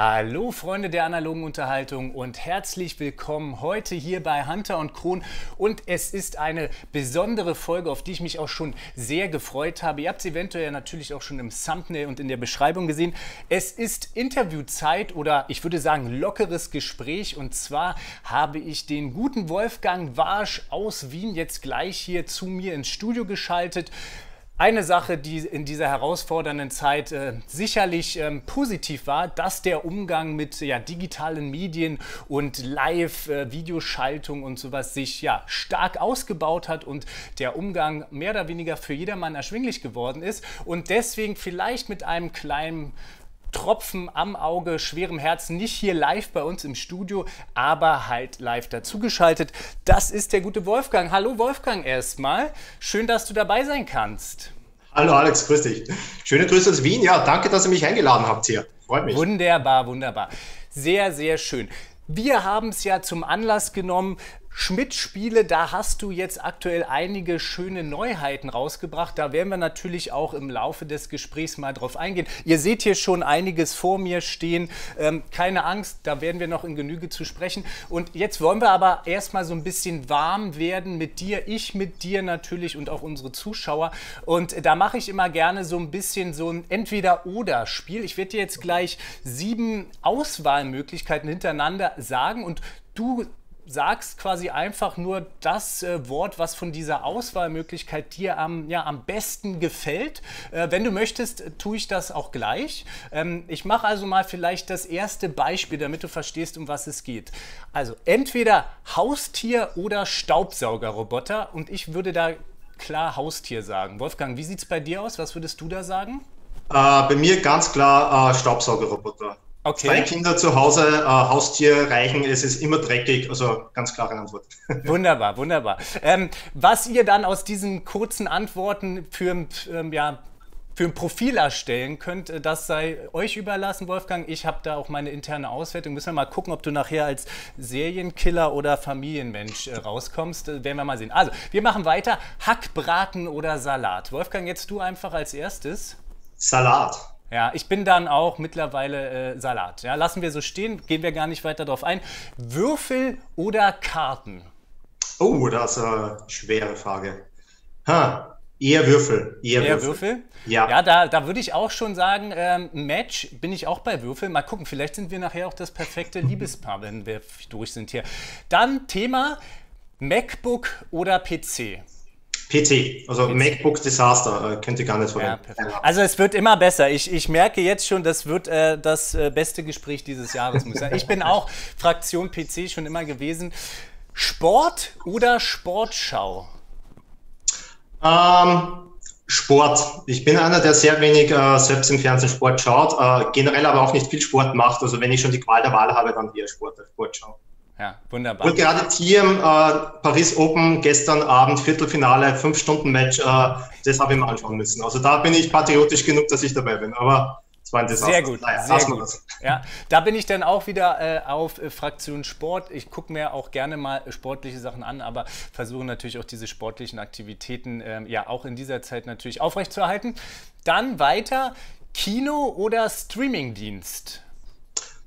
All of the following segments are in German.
Hallo Freunde der analogen Unterhaltung und herzlich willkommen heute hier bei Hunter und Kron und es ist eine besondere Folge, auf die ich mich auch schon sehr gefreut habe. Ihr habt es eventuell natürlich auch schon im Thumbnail und in der Beschreibung gesehen. Es ist Interviewzeit oder ich würde sagen lockeres Gespräch und zwar habe ich den guten Wolfgang Warsch aus Wien jetzt gleich hier zu mir ins Studio geschaltet. Eine Sache, die in dieser herausfordernden Zeit äh, sicherlich ähm, positiv war, dass der Umgang mit ja, digitalen Medien und Live-Videoschaltung äh, und sowas sich ja stark ausgebaut hat und der Umgang mehr oder weniger für jedermann erschwinglich geworden ist und deswegen vielleicht mit einem kleinen Tropfen am Auge, schwerem Herzen, nicht hier live bei uns im Studio, aber halt live dazugeschaltet. Das ist der gute Wolfgang. Hallo Wolfgang erstmal. Schön, dass du dabei sein kannst. Hallo Alex, grüß dich. Schöne Grüße aus Wien. Ja, danke, dass ihr mich eingeladen habt hier. Freut mich. Wunderbar, wunderbar. Sehr, sehr schön. Wir haben es ja zum Anlass genommen, Schmidt-Spiele, da hast du jetzt aktuell einige schöne Neuheiten rausgebracht. Da werden wir natürlich auch im Laufe des Gesprächs mal drauf eingehen. Ihr seht hier schon einiges vor mir stehen. Ähm, keine Angst, da werden wir noch in Genüge zu sprechen. Und jetzt wollen wir aber erstmal so ein bisschen warm werden mit dir, ich mit dir natürlich und auch unsere Zuschauer. Und da mache ich immer gerne so ein bisschen so ein Entweder-Oder-Spiel. Ich werde dir jetzt gleich sieben Auswahlmöglichkeiten hintereinander sagen und du sagst quasi einfach nur das äh, Wort, was von dieser Auswahlmöglichkeit dir am, ja, am besten gefällt. Äh, wenn du möchtest, äh, tue ich das auch gleich. Ähm, ich mache also mal vielleicht das erste Beispiel, damit du verstehst, um was es geht. Also entweder Haustier oder Staubsaugerroboter und ich würde da klar Haustier sagen. Wolfgang, wie sieht es bei dir aus? Was würdest du da sagen? Äh, bei mir ganz klar äh, Staubsaugerroboter. Okay. Zwei Kinder zu Hause, äh, Haustier reichen, es ist immer dreckig, also ganz klare Antwort. Wunderbar, wunderbar. Ähm, was ihr dann aus diesen kurzen Antworten für, ähm, ja, für ein Profil erstellen könnt, äh, das sei euch überlassen, Wolfgang. Ich habe da auch meine interne Auswertung. Müssen wir mal gucken, ob du nachher als Serienkiller oder Familienmensch äh, rauskommst. Äh, werden wir mal sehen. Also, wir machen weiter. Hackbraten oder Salat. Wolfgang, jetzt du einfach als erstes. Salat. Ja, ich bin dann auch mittlerweile äh, Salat. Ja, lassen wir so stehen, gehen wir gar nicht weiter darauf ein. Würfel oder Karten? Oh, das ist eine schwere Frage. Ha, eher Würfel. Eher, eher Würfel. Würfel. Ja, ja da, da würde ich auch schon sagen, ähm, Match bin ich auch bei Würfel. Mal gucken, vielleicht sind wir nachher auch das perfekte Liebespaar, wenn wir durch sind hier. Dann Thema MacBook oder PC? PC, also PC. MacBook Disaster, äh, könnt ihr gar nicht verwenden. Ja, also es wird immer besser. Ich, ich merke jetzt schon, das wird äh, das äh, beste Gespräch dieses Jahres. Muss ich, ich bin auch Fraktion PC schon immer gewesen. Sport oder Sportschau? Ähm, Sport. Ich bin einer, der sehr wenig äh, selbst im Fernsehen Sport schaut, äh, generell aber auch nicht viel Sport macht. Also wenn ich schon die Qual der Wahl habe, dann eher Sport, Sportschau. Ja, wunderbar. Und gerade hier im äh, Paris Open gestern Abend Viertelfinale, fünf Stunden Match, äh, das habe ich mir anschauen müssen. Also da bin ich patriotisch genug, dass ich dabei bin. Aber es war ein Desaster. Sehr gut, naja, sehr gut. Ja, da bin ich dann auch wieder äh, auf äh, Fraktion Sport. Ich gucke mir auch gerne mal sportliche Sachen an, aber versuche natürlich auch diese sportlichen Aktivitäten ähm, ja auch in dieser Zeit natürlich aufrechtzuerhalten. Dann weiter Kino oder Streamingdienst.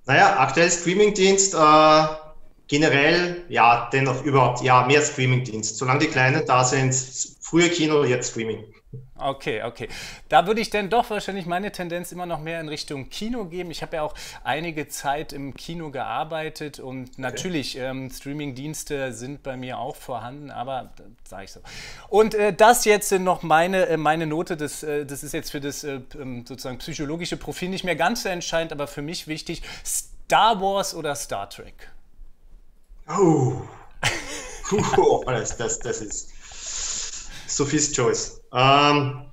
Naja, aktuell Streamingdienst. Äh generell, ja, dennoch überhaupt, ja, mehr Streamingdienst. Solange die Kleinen da sind, früher Kino, jetzt Streaming. Okay, okay. Da würde ich dann doch wahrscheinlich meine Tendenz immer noch mehr in Richtung Kino geben. Ich habe ja auch einige Zeit im Kino gearbeitet und natürlich okay. ähm, Streaming-Dienste sind bei mir auch vorhanden, aber sage ich so. Und äh, das jetzt noch meine, äh, meine Note, das, äh, das ist jetzt für das äh, ähm, sozusagen psychologische Profil nicht mehr ganz so entscheidend, aber für mich wichtig: Star Wars oder Star Trek? Oh. oh das, das, das ist Sophie's Choice. Ähm,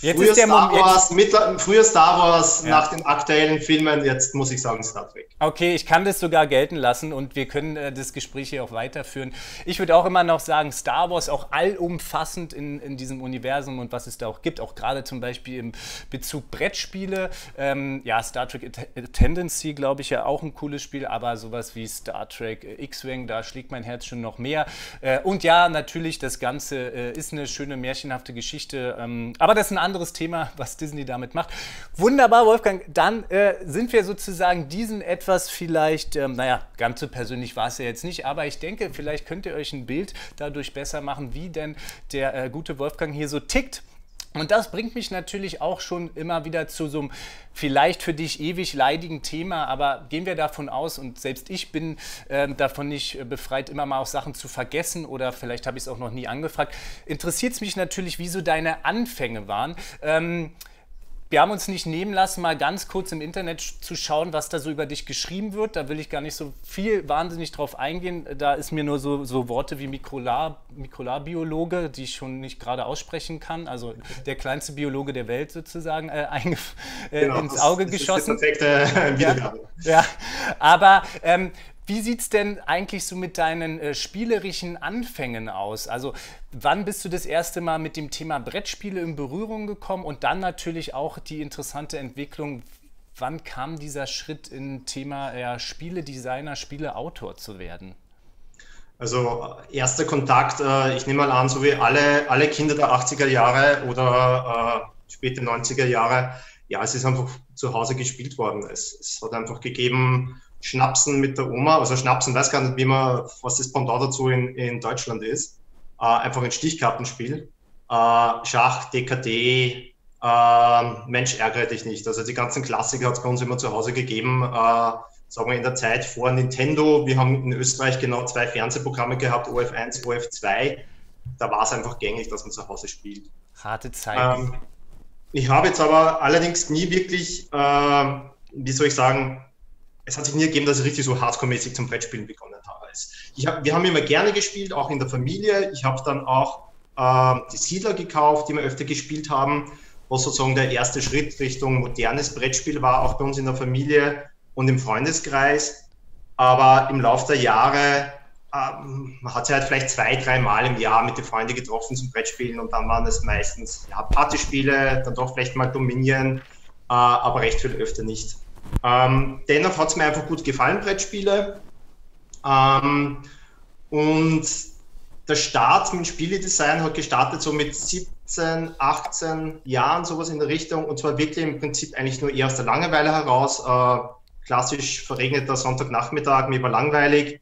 Jetzt früher, ist der Star Wars, mittler, früher Star Wars, ja. nach den aktuellen Filmen, jetzt muss ich sagen Star Trek. Okay, ich kann das sogar gelten lassen und wir können äh, das Gespräch hier auch weiterführen. Ich würde auch immer noch sagen, Star Wars auch allumfassend in, in diesem Universum und was es da auch gibt, auch gerade zum Beispiel im Bezug Brettspiele. Ähm, ja, Star Trek Tendency, glaube ich, ja auch ein cooles Spiel, aber sowas wie Star Trek X-Wing, da schlägt mein Herz schon noch mehr. Äh, und ja, natürlich, das Ganze äh, ist eine schöne märchenhafte Geschichte, ähm, aber das ist ein anderes Thema, was Disney damit macht. Wunderbar, Wolfgang. Dann äh, sind wir sozusagen diesen etwas vielleicht, ähm, naja, ganz so persönlich war es ja jetzt nicht, aber ich denke, vielleicht könnt ihr euch ein Bild dadurch besser machen, wie denn der äh, gute Wolfgang hier so tickt. Und das bringt mich natürlich auch schon immer wieder zu so einem vielleicht für dich ewig leidigen Thema, aber gehen wir davon aus, und selbst ich bin äh, davon nicht äh, befreit, immer mal auch Sachen zu vergessen oder vielleicht habe ich es auch noch nie angefragt, interessiert es mich natürlich, wie so deine Anfänge waren. Ähm, wir haben uns nicht nehmen lassen, mal ganz kurz im Internet zu schauen, was da so über dich geschrieben wird. Da will ich gar nicht so viel wahnsinnig drauf eingehen. Da ist mir nur so, so Worte wie Mikrolar, Mikrolarbiologe, die ich schon nicht gerade aussprechen kann. Also der kleinste Biologe der Welt sozusagen äh, äh, genau, ins Auge das, geschossen. Das ist die perfekte. Ja, ja. aber ähm, wie sieht es denn eigentlich so mit deinen äh, spielerischen Anfängen aus? Also wann bist du das erste Mal mit dem Thema Brettspiele in Berührung gekommen und dann natürlich auch die interessante Entwicklung, wann kam dieser Schritt in Thema ja, Spieledesigner, Spieleautor zu werden? Also erster Kontakt, äh, ich nehme mal an, so wie alle, alle Kinder der 80er Jahre oder äh, späte 90er Jahre, ja, es ist einfach zu Hause gespielt worden. Es, es hat einfach gegeben, Schnapsen mit der Oma, also Schnapsen weiß gar nicht, wie man, was das Pendant dazu in, in Deutschland ist. Äh, einfach ein Stichkartenspiel. Äh, Schach, DKD, äh, Mensch, ärgere dich nicht. Also die ganzen Klassiker hat es bei uns immer zu Hause gegeben. Äh, sagen wir in der Zeit vor Nintendo. Wir haben in Österreich genau zwei Fernsehprogramme gehabt, OF1, OF2. Da war es einfach gängig, dass man zu Hause spielt. Harte Zeit. Ähm, ich habe jetzt aber allerdings nie wirklich, äh, wie soll ich sagen, es hat sich nie ergeben, dass ich richtig so hardcore-mäßig zum Brettspielen begonnen habe. Hab, wir haben immer gerne gespielt, auch in der Familie. Ich habe dann auch äh, die Siedler gekauft, die wir öfter gespielt haben, was sozusagen der erste Schritt Richtung modernes Brettspiel war, auch bei uns in der Familie und im Freundeskreis. Aber im Laufe der Jahre, ähm, man hat sich halt vielleicht zwei, drei Mal im Jahr mit den Freunden getroffen zum Brettspielen und dann waren es meistens ja, Partyspiele, dann doch vielleicht mal Dominion, äh, aber recht viel öfter nicht. Ähm, dennoch hat es mir einfach gut gefallen, Brettspiele. Ähm, und der Start mit Spieledesign hat gestartet so mit 17, 18 Jahren, sowas in der Richtung. Und zwar wirklich im Prinzip eigentlich nur eher aus der Langeweile heraus. Äh, klassisch verregneter Sonntagnachmittag, mir war langweilig.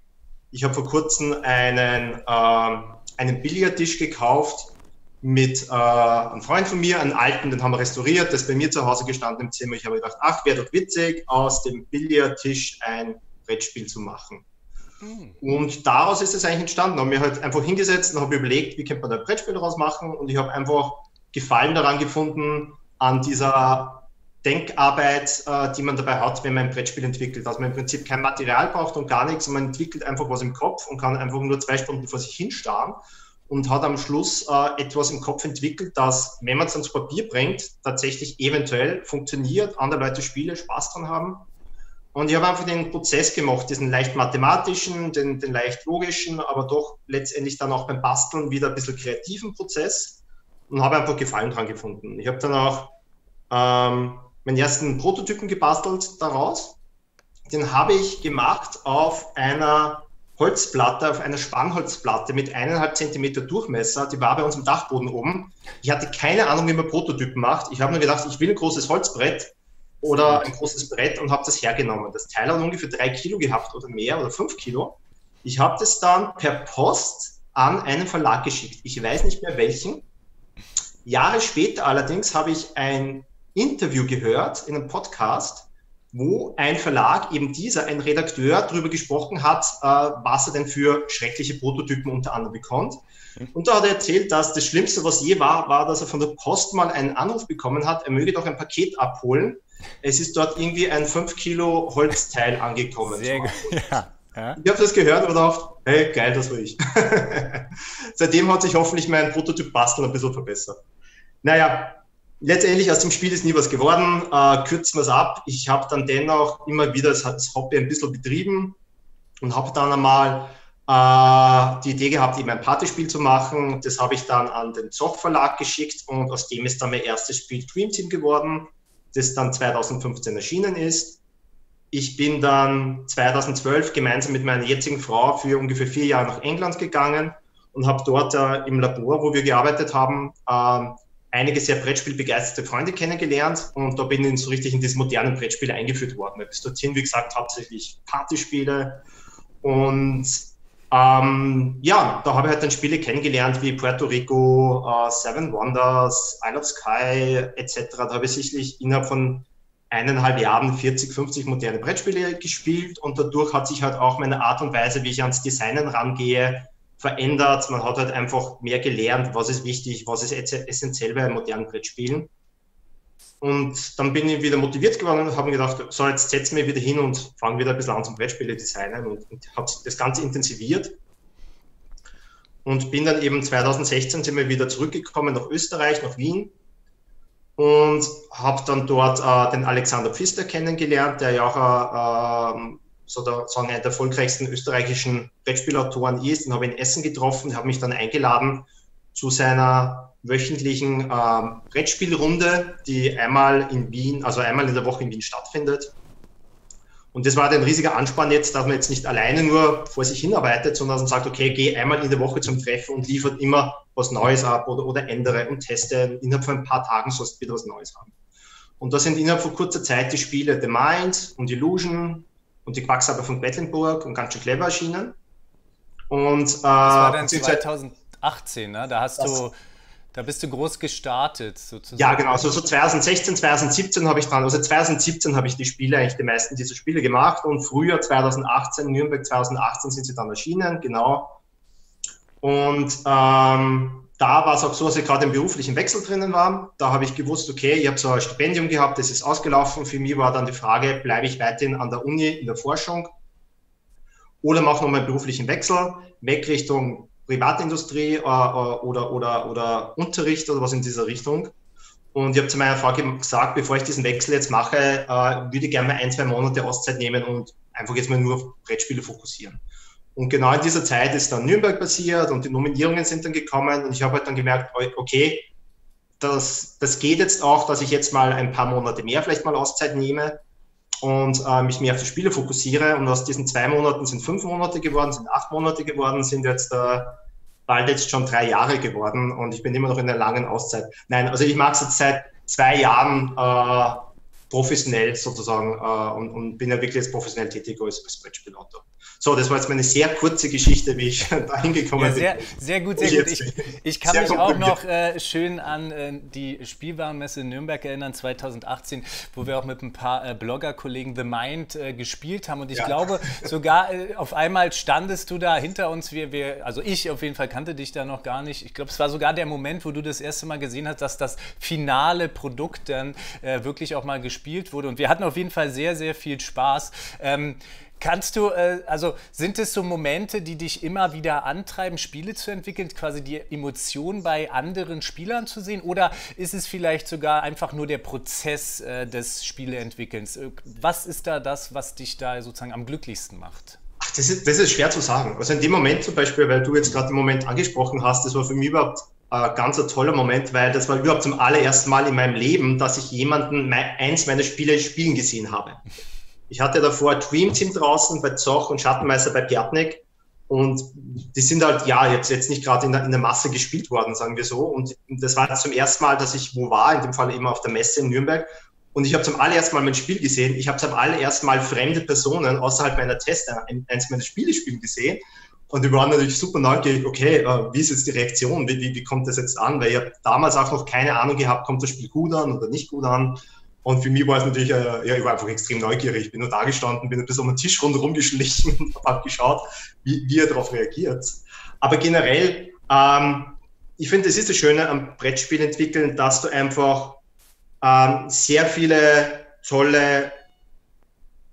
Ich habe vor kurzem einen, äh, einen Billardtisch gekauft, mit äh, einem Freund von mir, einen alten, den haben wir restauriert, der ist bei mir zu Hause gestanden im Zimmer. Ich habe gedacht, ach, wäre doch witzig, aus dem Billardtisch ein Brettspiel zu machen. Mhm. Und daraus ist es eigentlich entstanden. Da habe mir halt einfach hingesetzt und habe überlegt, wie könnte man da ein Brettspiel daraus machen. Und ich habe einfach Gefallen daran gefunden, an dieser Denkarbeit, äh, die man dabei hat, wenn man ein Brettspiel entwickelt. Dass man im Prinzip kein Material braucht und gar nichts. Und man entwickelt einfach was im Kopf und kann einfach nur zwei Stunden vor sich hinstarren und hat am Schluss äh, etwas im Kopf entwickelt, das, wenn man es ans Papier bringt, tatsächlich eventuell funktioniert, andere Leute Spiele Spaß dran haben. Und ich habe einfach den Prozess gemacht, diesen leicht mathematischen, den, den leicht logischen, aber doch letztendlich dann auch beim Basteln wieder ein bisschen kreativen Prozess und habe einfach Gefallen dran gefunden. Ich habe dann auch ähm, meinen ersten Prototypen gebastelt daraus. Den habe ich gemacht auf einer Holzplatte auf einer Spannholzplatte mit eineinhalb Zentimeter Durchmesser. Die war bei uns im Dachboden oben. Ich hatte keine Ahnung, wie man Prototypen macht. Ich habe nur gedacht, ich will ein großes Holzbrett oder ein großes Brett und habe das hergenommen. Das Teil hat ungefähr drei Kilo gehabt oder mehr oder fünf Kilo. Ich habe das dann per Post an einen Verlag geschickt. Ich weiß nicht mehr welchen. Jahre später allerdings habe ich ein Interview gehört in einem Podcast wo ein Verlag, eben dieser, ein Redakteur, darüber gesprochen hat, äh, was er denn für schreckliche Prototypen unter anderem bekommt. Und da hat er erzählt, dass das Schlimmste, was je war, war, dass er von der Post mal einen Anruf bekommen hat, er möge doch ein Paket abholen. Es ist dort irgendwie ein 5 Kilo Holzteil angekommen. Sehr gut. Ja. Ja. Ich habe das gehört und gedacht, hey, geil, das war ich. Seitdem hat sich hoffentlich mein Prototyp Basteln ein bisschen verbessert. Naja, letztendlich aus dem Spiel ist nie was geworden. Äh, kürzen wir es ab. Ich habe dann dennoch immer wieder das Hobby ein bisschen betrieben und habe dann einmal äh, die Idee gehabt, eben ein Partyspiel zu machen. Das habe ich dann an den Zoch Verlag geschickt und aus dem ist dann mein erstes Spiel Dream Team geworden, das dann 2015 erschienen ist. Ich bin dann 2012 gemeinsam mit meiner jetzigen Frau für ungefähr vier Jahre nach England gegangen und habe dort äh, im Labor, wo wir gearbeitet haben, äh, einige sehr Brettspielbegeisterte Freunde kennengelernt und da bin ich so richtig in diese modernen Brettspiele eingeführt worden. Bis dorthin, wie gesagt, hauptsächlich Partyspiele und ähm, ja, da habe ich halt dann Spiele kennengelernt wie Puerto Rico, uh, Seven Wonders, Isle of Sky etc. Da habe ich sicherlich innerhalb von eineinhalb Jahren 40, 50 moderne Brettspiele gespielt und dadurch hat sich halt auch meine Art und Weise, wie ich ans Designen rangehe, verändert. Man hat halt einfach mehr gelernt, was ist wichtig, was ist essentiell bei modernen Brettspielen. Und dann bin ich wieder motiviert geworden und habe mir gedacht, so jetzt setzen wir wieder hin und fangen wieder ein bisschen an zum Brettspiele designen und, und habe das Ganze intensiviert. Und bin dann eben 2016 sind wir wieder zurückgekommen nach Österreich, nach Wien und habe dann dort äh, den Alexander Pfister kennengelernt, der ja auch äh, sozusagen einer der erfolgreichsten österreichischen Brettspielautoren ist. Den habe ich in Essen getroffen, habe mich dann eingeladen zu seiner wöchentlichen ähm, Brettspielrunde, die einmal in Wien, also einmal in der Woche in Wien stattfindet. Und das war ein riesiger Anspann jetzt, dass man jetzt nicht alleine nur vor sich hinarbeitet, sondern dass man sagt, okay, geh einmal in der Woche zum Treffen und liefert immer was Neues ab oder, oder ändere und teste. Innerhalb von ein paar Tagen sollst du wieder was Neues haben. Und da sind innerhalb von kurzer Zeit die Spiele The Mind und Illusion und die Quacksalber von Quedlinburg und ganz schön clever erschienen. Und, äh, das war dann 2018, ne? Da hast du da bist du groß gestartet, sozusagen. Ja, genau. So, so 2016, 2017 habe ich dran, also 2017 habe ich die Spiele, eigentlich die meisten dieser Spiele gemacht und früher 2018, Nürnberg 2018 sind sie dann erschienen, genau. Und ähm, da war es auch so, dass ich gerade im beruflichen Wechsel drinnen war. Da habe ich gewusst, okay, ich habe so ein Stipendium gehabt, das ist ausgelaufen. Für mich war dann die Frage, bleibe ich weiterhin an der Uni in der Forschung oder mache nochmal einen beruflichen Wechsel, weg Richtung Privatindustrie äh, äh, oder, oder, oder Unterricht oder was in dieser Richtung. Und ich habe zu meiner Frau gesagt, bevor ich diesen Wechsel jetzt mache, äh, würde ich gerne mal ein, zwei Monate Auszeit nehmen und einfach jetzt mal nur auf Brettspiele fokussieren. Und genau in dieser Zeit ist dann Nürnberg passiert und die Nominierungen sind dann gekommen und ich habe halt dann gemerkt, okay, das, das geht jetzt auch, dass ich jetzt mal ein paar Monate mehr vielleicht mal Auszeit nehme und äh, mich mehr auf die Spiele fokussiere. Und aus diesen zwei Monaten sind fünf Monate geworden, sind acht Monate geworden, sind jetzt äh, bald jetzt schon drei Jahre geworden und ich bin immer noch in einer langen Auszeit. Nein, also ich mache es jetzt seit zwei Jahren äh, professionell sozusagen äh, und, und, bin ja wirklich jetzt professionell tätig als, als Brettspielautor. So, das war jetzt meine sehr kurze Geschichte, wie ich da hingekommen ja, sehr, bin. Sehr gut, sehr gut. Ich, ich kann mich auch noch äh, schön an äh, die Spielwarenmesse in Nürnberg erinnern, 2018, wo wir auch mit ein paar äh, Blogger-Kollegen The Mind äh, gespielt haben. Und ich ja. glaube, sogar äh, auf einmal standest du da hinter uns. Wir, wir, also ich auf jeden Fall kannte dich da noch gar nicht. Ich glaube, es war sogar der Moment, wo du das erste Mal gesehen hast, dass das finale Produkt dann äh, wirklich auch mal gespielt wurde. Und wir hatten auf jeden Fall sehr, sehr viel Spaß. Ähm, Kannst du, äh, also sind es so Momente, die dich immer wieder antreiben, Spiele zu entwickeln, quasi die Emotionen bei anderen Spielern zu sehen? Oder ist es vielleicht sogar einfach nur der Prozess äh, des Spieleentwickelns? Äh, was ist da das, was dich da sozusagen am glücklichsten macht? Ach, das ist, das ist schwer zu sagen. Also in dem Moment zum Beispiel, weil du jetzt gerade den Moment angesprochen hast, das war für mich überhaupt ein ganz ein toller Moment, weil das war überhaupt zum allerersten Mal in meinem Leben, dass ich jemanden eins meiner Spiele spielen gesehen habe. Ich hatte davor Dream Team draußen bei Zoch und Schattenmeister bei Piatnik. Und die sind halt, ja, jetzt, jetzt nicht gerade in, in, der Masse gespielt worden, sagen wir so. Und das war zum ersten Mal, dass ich wo war, in dem Fall immer auf der Messe in Nürnberg. Und ich habe zum allerersten Mal mein Spiel gesehen. Ich habe zum allerersten Mal fremde Personen außerhalb meiner Tester eins meiner Spiele spielen gesehen. Und die waren natürlich super neugierig, okay, äh, wie ist jetzt die Reaktion? Wie, wie, wie kommt das jetzt an? Weil ich habe damals auch noch keine Ahnung gehabt, kommt das Spiel gut an oder nicht gut an. Und für mich war es natürlich, äh, ja, ich war einfach extrem neugierig. Ich bin nur da gestanden, bin ein bisschen um den Tisch rundherum geschlichen und habe geschaut, wie, wie er darauf reagiert. Aber generell, ähm, ich finde, das ist das Schöne am Brettspiel entwickeln, dass du einfach ähm, sehr viele tolle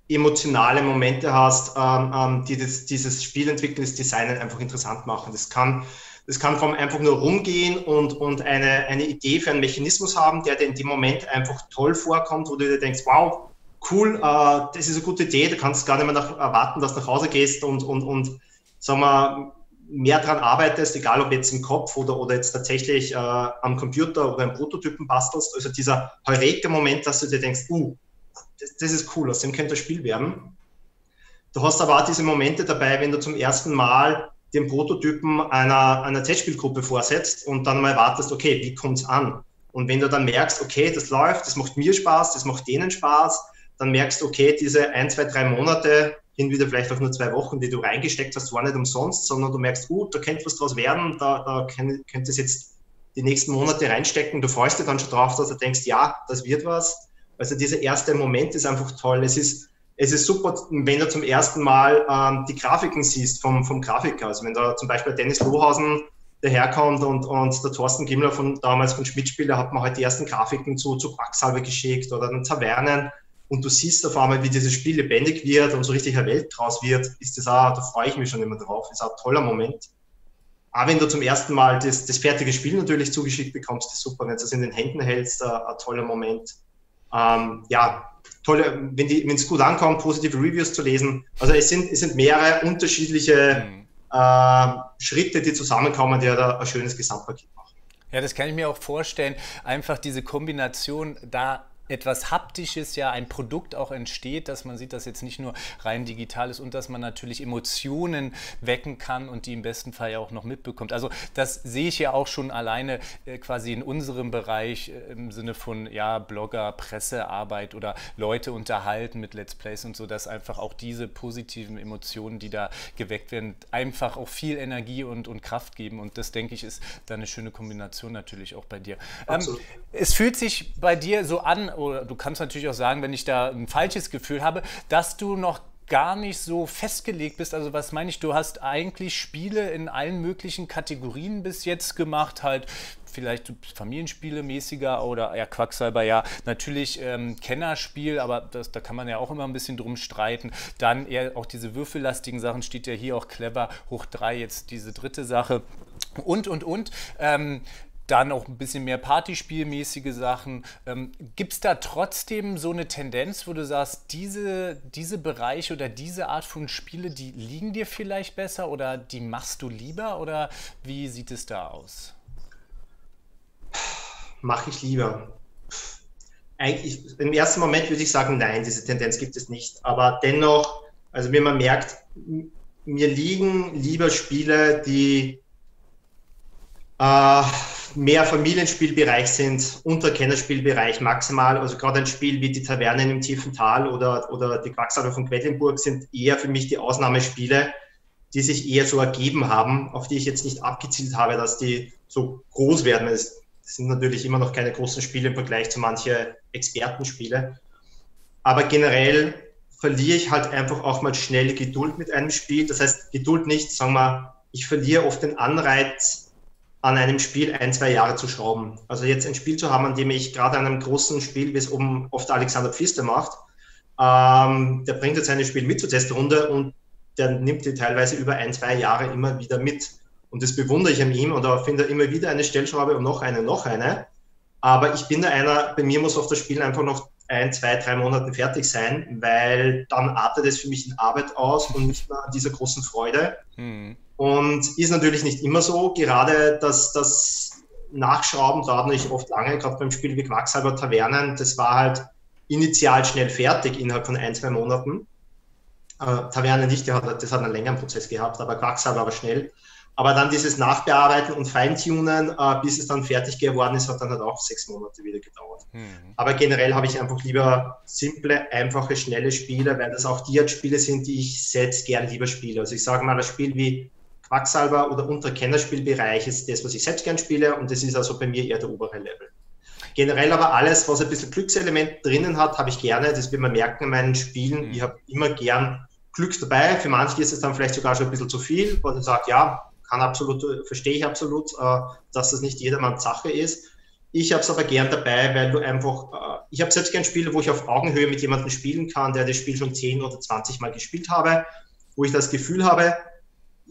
emotionale Momente hast, ähm, ähm die das, dieses Spielentwickeln, das Designen einfach interessant machen. Das kann das kann vom einfach nur rumgehen und, und eine, eine Idee für einen Mechanismus haben, der dir in dem Moment einfach toll vorkommt, wo du dir denkst, wow, cool, äh, das ist eine gute Idee, du kannst gar nicht mehr nach, erwarten, dass du nach Hause gehst und, und, und sagen wir, mehr daran arbeitest, egal ob jetzt im Kopf oder, oder jetzt tatsächlich äh, am Computer oder im Prototypen bastelst. Also dieser Heureka-Moment, dass du dir denkst, uh, das, das ist cool, aus dem könnte das Spiel werden. Du hast aber auch diese Momente dabei, wenn du zum ersten Mal den Prototypen einer, einer Testspielgruppe vorsetzt und dann mal wartest, okay, wie kommt es an? Und wenn du dann merkst, okay, das läuft, das macht mir Spaß, das macht denen Spaß, dann merkst du, okay, diese ein, zwei, drei Monate, hin wieder vielleicht auch nur zwei Wochen, die du reingesteckt hast, war nicht umsonst, sondern du merkst, gut, da könnte was draus werden, da, da könnte es jetzt die nächsten Monate reinstecken. Du freust dich dann schon drauf, dass du denkst, ja, das wird was. Also dieser erste Moment ist einfach toll. Es ist, es ist super, wenn du zum ersten Mal ähm, die Grafiken siehst vom, vom Grafiker. Also wenn da zum Beispiel Dennis Lohausen daherkommt und, und der Thorsten Gimmler von damals von Schmidtspieler hat mir halt die ersten Grafiken zu, zu Quacksalbe geschickt oder den Tavernen und du siehst auf einmal, wie dieses Spiel lebendig wird und so richtig eine Welt draus wird, ist das auch, da freue ich mich schon immer drauf. Ist auch ein toller Moment. Aber wenn du zum ersten Mal das, das fertige Spiel natürlich zugeschickt bekommst, ist super. Wenn du es in den Händen hältst, ein, ein toller Moment. Ähm, ja, tolle, wenn es gut ankommt, positive Reviews zu lesen. Also es sind, es sind mehrere unterschiedliche mhm. äh, Schritte, die zusammenkommen, die da ein schönes Gesamtpaket machen. Ja, das kann ich mir auch vorstellen. Einfach diese Kombination da etwas Haptisches, ja ein Produkt auch entsteht, dass man sieht, dass jetzt nicht nur rein digital ist und dass man natürlich Emotionen wecken kann und die im besten Fall ja auch noch mitbekommt. Also das sehe ich ja auch schon alleine äh, quasi in unserem Bereich äh, im Sinne von ja Blogger, Pressearbeit oder Leute unterhalten mit Let's Plays und so, dass einfach auch diese positiven Emotionen, die da geweckt werden, einfach auch viel Energie und, und Kraft geben und das denke ich ist da eine schöne Kombination natürlich auch bei dir. Ähm, es fühlt sich bei dir so an, oder du kannst natürlich auch sagen, wenn ich da ein falsches Gefühl habe, dass du noch gar nicht so festgelegt bist. Also was meine ich, du hast eigentlich Spiele in allen möglichen Kategorien bis jetzt gemacht, halt vielleicht Familienspiele mäßiger oder ja Quacksalber, ja natürlich ähm, Kennerspiel, aber das, da kann man ja auch immer ein bisschen drum streiten. Dann eher auch diese würfellastigen Sachen steht ja hier auch clever hoch drei jetzt diese dritte Sache und und und. Ähm, dann auch ein bisschen mehr Partyspielmäßige Sachen. Ähm, Gibt es da trotzdem so eine Tendenz, wo du sagst, diese, diese Bereiche oder diese Art von Spiele, die liegen dir vielleicht besser oder die machst du lieber oder wie sieht es da aus? Mache ich lieber. Eigentlich, im ersten Moment würde ich sagen, nein, diese Tendenz gibt es nicht. Aber dennoch, also wie man merkt, mir liegen lieber Spiele, die äh, mehr Familienspielbereich sind, unter Kennerspielbereich maximal. Also gerade ein Spiel wie die Tavernen im tiefen Tal oder, oder die Quacksalber von Quedlinburg sind eher für mich die Ausnahmespiele, die sich eher so ergeben haben, auf die ich jetzt nicht abgezielt habe, dass die so groß werden. Es sind natürlich immer noch keine großen Spiele im Vergleich zu manchen Expertenspiele. Aber generell verliere ich halt einfach auch mal schnell Geduld mit einem Spiel. Das heißt, Geduld nicht, sagen wir, ich verliere oft den Anreiz, an einem Spiel ein, zwei Jahre zu schrauben. Also jetzt ein Spiel zu haben, an dem ich gerade an einem großen Spiel, wie es oben oft Alexander Pfister macht, ähm, der bringt jetzt seine Spiel mit zur Testrunde und der nimmt die teilweise über ein, zwei Jahre immer wieder mit. Und das bewundere ich an ihm und da finde immer wieder eine Stellschraube und noch eine, noch eine. Aber ich bin da einer, bei mir muss auf das Spiel einfach noch ein, zwei, drei Monaten fertig sein, weil dann artet es für mich in Arbeit aus und nicht mehr an dieser großen Freude. Mhm. Und ist natürlich nicht immer so. Gerade das, das Nachschrauben dauert natürlich oft lange, gerade beim Spiel wie Quacksalber Tavernen. Das war halt initial schnell fertig innerhalb von ein, zwei Monaten. Äh, Taverne nicht, das hat, das hat einen längeren Prozess gehabt, aber Quacksalber war schnell. Aber dann dieses Nachbearbeiten und Feintunen, äh, bis es dann fertig geworden ist, hat dann halt auch sechs Monate wieder gedauert. Mhm. Aber generell habe ich einfach lieber simple, einfache, schnelle Spiele, weil das auch die Spiele sind, die ich selbst gerne lieber spiele. Also ich sage mal, ein Spiel wie Quacksalber oder unter Kennerspielbereich ist das, was ich selbst gern spiele und das ist also bei mir eher der obere Level. Generell aber alles, was ein bisschen Glückselement drinnen hat, habe ich gerne. Das wird man merken in meinen Spielen. Mhm. Ich habe immer gern Glück dabei. Für manche ist es dann vielleicht sogar schon ein bisschen zu viel, weil man sagt, ja, kann absolut, verstehe ich absolut, äh, dass das nicht jedermanns Sache ist. Ich habe es aber gern dabei, weil du einfach, äh, ich habe selbst gern Spiele, wo ich auf Augenhöhe mit jemandem spielen kann, der das Spiel schon 10 oder 20 Mal gespielt habe, wo ich das Gefühl habe,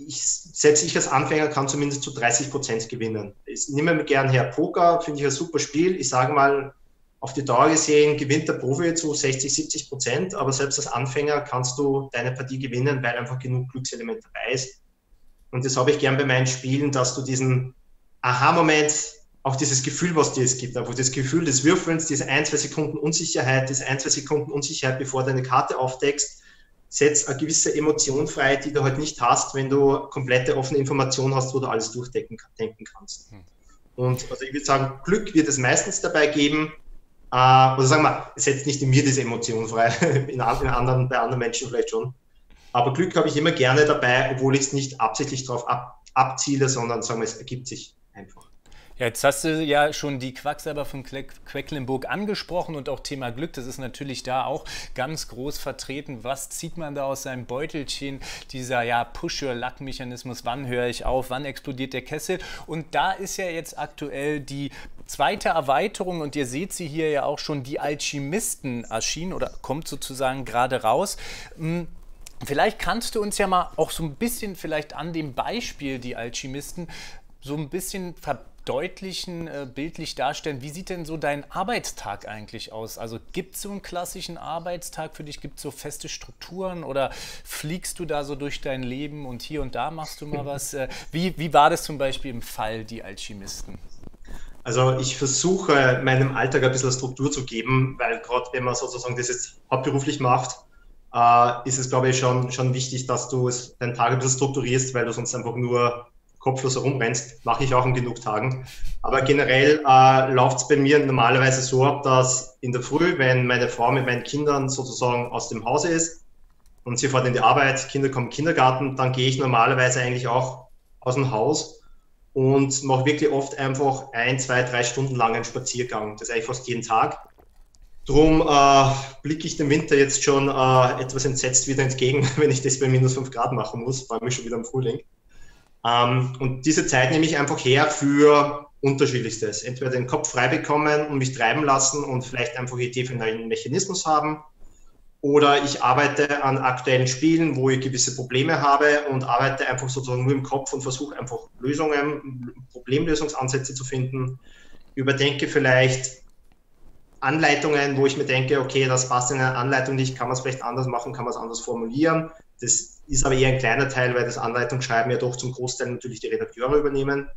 ich, selbst ich als Anfänger kann zumindest zu 30 Prozent gewinnen. Ich nehme mir gern her Poker, finde ich ein super Spiel. Ich sage mal, auf die Dauer gesehen gewinnt der Profi zu 60, 70 Prozent, aber selbst als Anfänger kannst du deine Partie gewinnen, weil einfach genug Glückselement dabei ist. Und das habe ich gern bei meinen Spielen, dass du diesen Aha-Moment, auch dieses Gefühl, was dir es gibt, einfach das Gefühl des Würfelns, diese ein, zwei Sekunden Unsicherheit, diese ein, zwei Sekunden Unsicherheit, bevor du eine Karte aufdeckst, setzt eine gewisse Emotion frei, die du halt nicht hast, wenn du komplette offene Information hast, wo du alles durchdenken denken kannst. Hm. Und also ich würde sagen, Glück wird es meistens dabei geben. Äh, oder sagen wir, es setzt nicht in mir diese Emotion frei, in, anderen, bei anderen Menschen vielleicht schon. Aber Glück habe ich immer gerne dabei, obwohl ich es nicht absichtlich darauf ab, abziele, sondern sagen wir, es ergibt sich. Jetzt hast du ja schon die Quacksalber von Quecklenburg angesprochen und auch Thema Glück. Das ist natürlich da auch ganz groß vertreten. Was zieht man da aus seinem Beutelchen? Dieser ja Push-Your-Luck-Mechanismus. Wann höre ich auf? Wann explodiert der Kessel? Und da ist ja jetzt aktuell die zweite Erweiterung und ihr seht sie hier ja auch schon, die Alchemisten erschienen oder kommt sozusagen gerade raus. Hm, vielleicht kannst du uns ja mal auch so ein bisschen vielleicht an dem Beispiel die Alchemisten so ein bisschen verbinden verdeutlichen, äh, bildlich darstellen, wie sieht denn so dein Arbeitstag eigentlich aus? Also gibt es so einen klassischen Arbeitstag für dich? Gibt es so feste Strukturen oder fliegst du da so durch dein Leben und hier und da machst du mal was? Äh, wie, wie war das zum Beispiel im Fall Die Alchemisten? Also ich versuche meinem Alltag ein bisschen Struktur zu geben, weil gerade wenn man sozusagen das jetzt hauptberuflich macht, äh, ist es, glaube ich, schon, schon wichtig, dass du es, deinen Tag ein bisschen strukturierst, weil du sonst einfach nur kopflos herumrennst, mache ich auch in genug Tagen. Aber generell äh, läuft es bei mir normalerweise so ab, dass in der Früh, wenn meine Frau mit meinen Kindern sozusagen aus dem Hause ist und sie fährt in die Arbeit, Kinder kommen Kindergarten, dann gehe ich normalerweise eigentlich auch aus dem Haus und mache wirklich oft einfach ein, zwei, drei Stunden lang einen Spaziergang. Das ist eigentlich fast jeden Tag. Drum äh, blicke ich dem Winter jetzt schon äh, etwas entsetzt wieder entgegen, wenn ich das bei minus 5 Grad machen muss, vor allem schon wieder im Frühling. Ähm, und diese Zeit nehme ich einfach her für unterschiedlichstes. Entweder den Kopf frei bekommen und mich treiben lassen und vielleicht einfach Idee für einen neuen Mechanismus haben. Oder ich arbeite an aktuellen Spielen, wo ich gewisse Probleme habe und arbeite einfach sozusagen nur im Kopf und versuche einfach Lösungen, Problemlösungsansätze zu finden. Überdenke vielleicht Anleitungen, wo ich mir denke, okay, das passt in eine Anleitung nicht, kann man es vielleicht anders machen, kann man es anders formulieren. Das ist aber eher ein kleiner Teil, weil das Anleitungsschreiben ja doch zum Großteil natürlich die Redakteure übernehmen.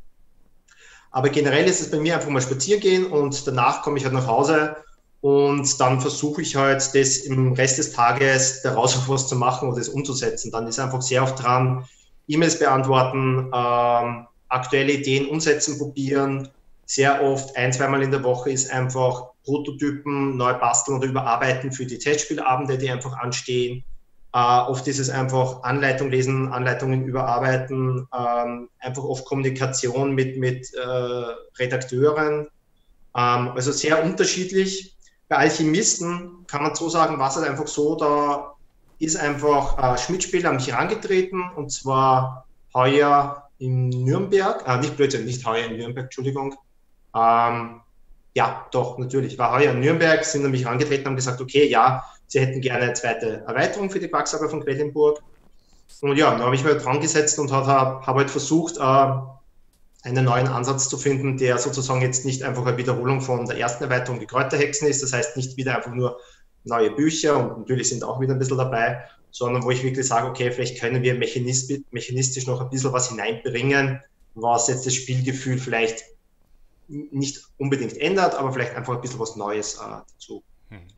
Aber generell ist es bei mir einfach mal spazieren gehen und danach komme ich halt nach Hause und dann versuche ich halt, das im Rest des Tages daraus auf was zu machen oder das umzusetzen. Dann ist einfach sehr oft dran, E-Mails beantworten, ähm, aktuelle Ideen umsetzen, probieren. Sehr oft, ein, zweimal in der Woche ist einfach Prototypen neu basteln oder überarbeiten für die Testspielabende, die einfach anstehen. Äh, oft ist es einfach Anleitung lesen, Anleitungen überarbeiten, ähm, einfach oft Kommunikation mit, mit äh, Redakteuren. Ähm, also sehr unterschiedlich. Bei Alchemisten kann man so sagen, war es halt einfach so, da ist einfach äh, Schmidt-Spiel an mich herangetreten und zwar heuer in Nürnberg, äh, nicht Blödsinn, nicht heuer in Nürnberg, Entschuldigung. Ähm, ja, doch, natürlich. War heuer in Nürnberg, sind an mich herangetreten und haben gesagt, okay, ja, sie hätten gerne eine zweite Erweiterung für die Quacksalber von Quellenburg. Und ja, da habe ich mir halt dran gesetzt und habe hab halt versucht, äh, einen neuen Ansatz zu finden, der sozusagen jetzt nicht einfach eine Wiederholung von der ersten Erweiterung die Kräuterhexen ist. Das heißt nicht wieder einfach nur neue Bücher und natürlich sind auch wieder ein bisschen dabei, sondern wo ich wirklich sage, okay, vielleicht können wir mechanistisch noch ein bisschen was hineinbringen, was jetzt das Spielgefühl vielleicht nicht unbedingt ändert, aber vielleicht einfach ein bisschen was Neues äh, dazu.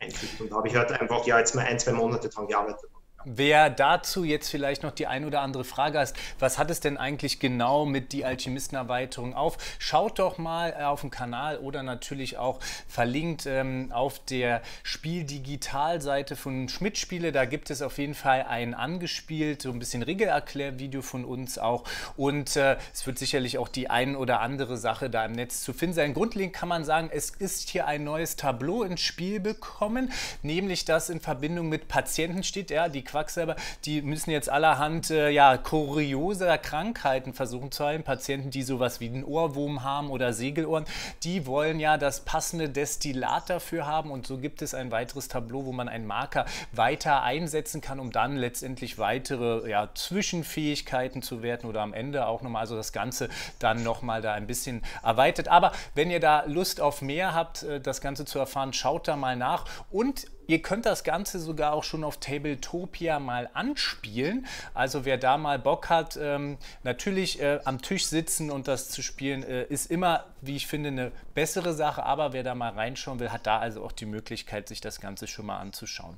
Einfügt. Und da habe ich halt einfach ja jetzt mal ein, zwei Monate dran gearbeitet. Wer dazu jetzt vielleicht noch die ein oder andere Frage hast, was hat es denn eigentlich genau mit die Alchemistenerweiterung auf? Schaut doch mal äh, auf dem Kanal oder natürlich auch verlinkt ähm, auf der Spieldigitalseite von Schmidt Spiele. Da gibt es auf jeden Fall ein angespielt, so ein bisschen Regelerklärvideo von uns auch. Und äh, es wird sicherlich auch die ein oder andere Sache da im Netz zu finden sein. Grundlegend kann man sagen, es ist hier ein neues Tableau ins Spiel bekommen, nämlich das in Verbindung mit Patienten steht. Ja, die Quacksalber, die müssen jetzt allerhand äh, ja, kurioser Krankheiten versuchen zu heilen. Patienten, die sowas wie einen Ohrwurm haben oder Segelohren, die wollen ja das passende Destillat dafür haben und so gibt es ein weiteres Tableau, wo man einen Marker weiter einsetzen kann, um dann letztendlich weitere ja, Zwischenfähigkeiten zu werten oder am Ende auch nochmal, also das Ganze dann nochmal da ein bisschen erweitert. Aber wenn ihr da Lust auf mehr habt, äh, das Ganze zu erfahren, schaut da mal nach und Ihr könnt das Ganze sogar auch schon auf Tabletopia mal anspielen. Also wer da mal Bock hat, ähm, natürlich äh, am Tisch sitzen und das zu spielen, äh, ist immer, wie ich finde, eine bessere Sache. Aber wer da mal reinschauen will, hat da also auch die Möglichkeit, sich das Ganze schon mal anzuschauen.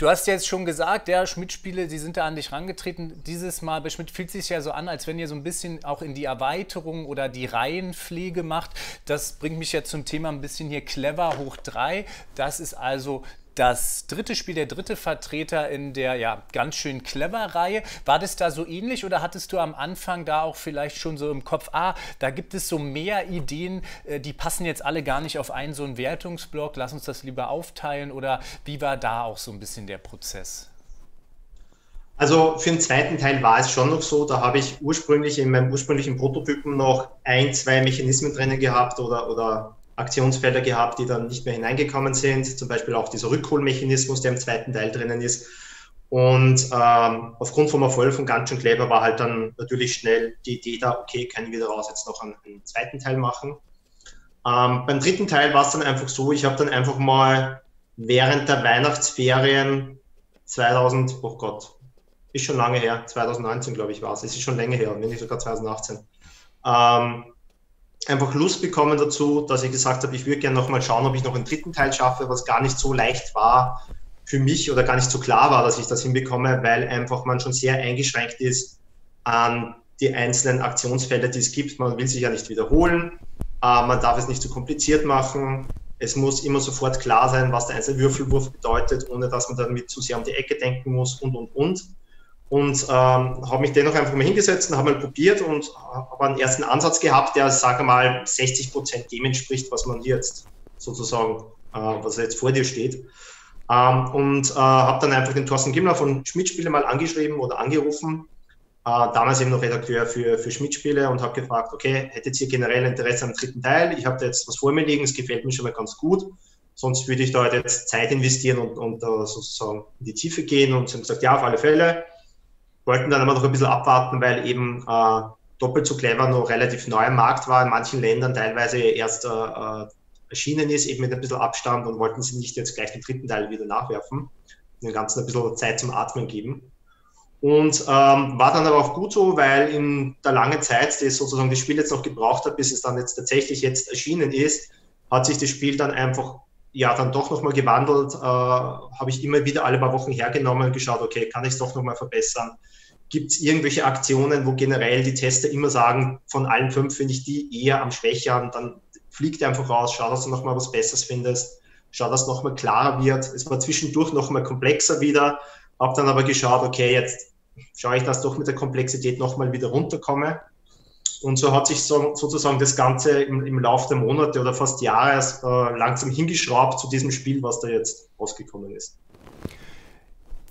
Du hast jetzt schon gesagt, ja, Schmidt-Spiele, die sind da an dich rangetreten. Dieses Mal bei Schmidt fühlt sich ja so an, als wenn ihr so ein bisschen auch in die Erweiterung oder die Reihenpflege macht. Das bringt mich jetzt zum Thema ein bisschen hier clever hoch drei. Das ist also das dritte Spiel, der dritte Vertreter in der ja ganz schön clever Reihe. War das da so ähnlich oder hattest du am Anfang da auch vielleicht schon so im Kopf, ah, da gibt es so mehr Ideen, äh, die passen jetzt alle gar nicht auf einen so einen Wertungsblock, lass uns das lieber aufteilen oder wie war da auch so ein bisschen der Prozess? Also für den zweiten Teil war es schon noch so, da habe ich ursprünglich in meinem ursprünglichen Prototypen noch ein, zwei Mechanismen drinnen gehabt oder, oder Aktionsfelder gehabt, die dann nicht mehr hineingekommen sind. Zum Beispiel auch dieser Rückholmechanismus, der im zweiten Teil drinnen ist. Und ähm, aufgrund vom Erfolg von ganz schön clever war halt dann natürlich schnell die Idee da, okay, können wir daraus jetzt noch einen, einen zweiten Teil machen. Ähm, beim dritten Teil war es dann einfach so, ich habe dann einfach mal während der Weihnachtsferien 2000, oh Gott, ist schon lange her, 2019 glaube ich war es, es ist schon länger her, wenn nicht sogar 2018, ähm, einfach Lust bekommen dazu, dass ich gesagt habe, ich würde gerne nochmal schauen, ob ich noch einen dritten Teil schaffe, was gar nicht so leicht war für mich oder gar nicht so klar war, dass ich das hinbekomme, weil einfach man schon sehr eingeschränkt ist an die einzelnen Aktionsfelder, die es gibt. Man will sich ja nicht wiederholen, äh, man darf es nicht zu kompliziert machen. Es muss immer sofort klar sein, was der einzelne Würfelwurf bedeutet, ohne dass man damit zu sehr um die Ecke denken muss und, und, und und ähm, habe mich dennoch einfach mal hingesetzt und habe mal probiert und habe einen ersten Ansatz gehabt, der, sage mal, 60 Prozent dem entspricht, was man jetzt sozusagen, äh, was jetzt vor dir steht. Ähm, und äh, habe dann einfach den Thorsten Gimmler von Schmidt-Spiele mal angeschrieben oder angerufen, äh, damals eben noch Redakteur für, für Schmidt-Spiele und habe gefragt, okay, hättet ihr generell Interesse am dritten Teil? Ich habe da jetzt was vor mir liegen, es gefällt mir schon mal ganz gut sonst würde ich da halt jetzt Zeit investieren und, und uh, sozusagen in die Tiefe gehen und sie haben gesagt, ja, auf alle Fälle wollten dann aber noch ein bisschen abwarten, weil eben äh, doppelt so clever noch relativ neu am Markt war, in manchen Ländern teilweise erst äh, äh, erschienen ist, eben mit ein bisschen Abstand und wollten sie nicht jetzt gleich den dritten Teil wieder nachwerfen, den Ganzen ein bisschen Zeit zum Atmen geben. Und ähm, war dann aber auch gut so, weil in der langen Zeit, die sozusagen das Spiel jetzt noch gebraucht hat, bis es dann jetzt tatsächlich jetzt erschienen ist, hat sich das Spiel dann einfach ja dann doch nochmal gewandelt, äh, habe ich immer wieder alle paar Wochen hergenommen und geschaut, okay, kann ich es doch nochmal verbessern? Gibt es irgendwelche Aktionen, wo generell die Tester immer sagen, von allen fünf finde ich die eher am schwächeren, dann fliegt einfach raus, schau, dass du nochmal was Besseres findest, schau, dass es nochmal klarer wird. Es war zwischendurch nochmal komplexer wieder, habe dann aber geschaut, okay, jetzt schaue ich, dass ich doch mit der Komplexität nochmal wieder runterkomme und so hat sich so, sozusagen das Ganze im, im Laufe der Monate oder fast Jahres äh, langsam hingeschraubt zu diesem Spiel, was da jetzt rausgekommen ist.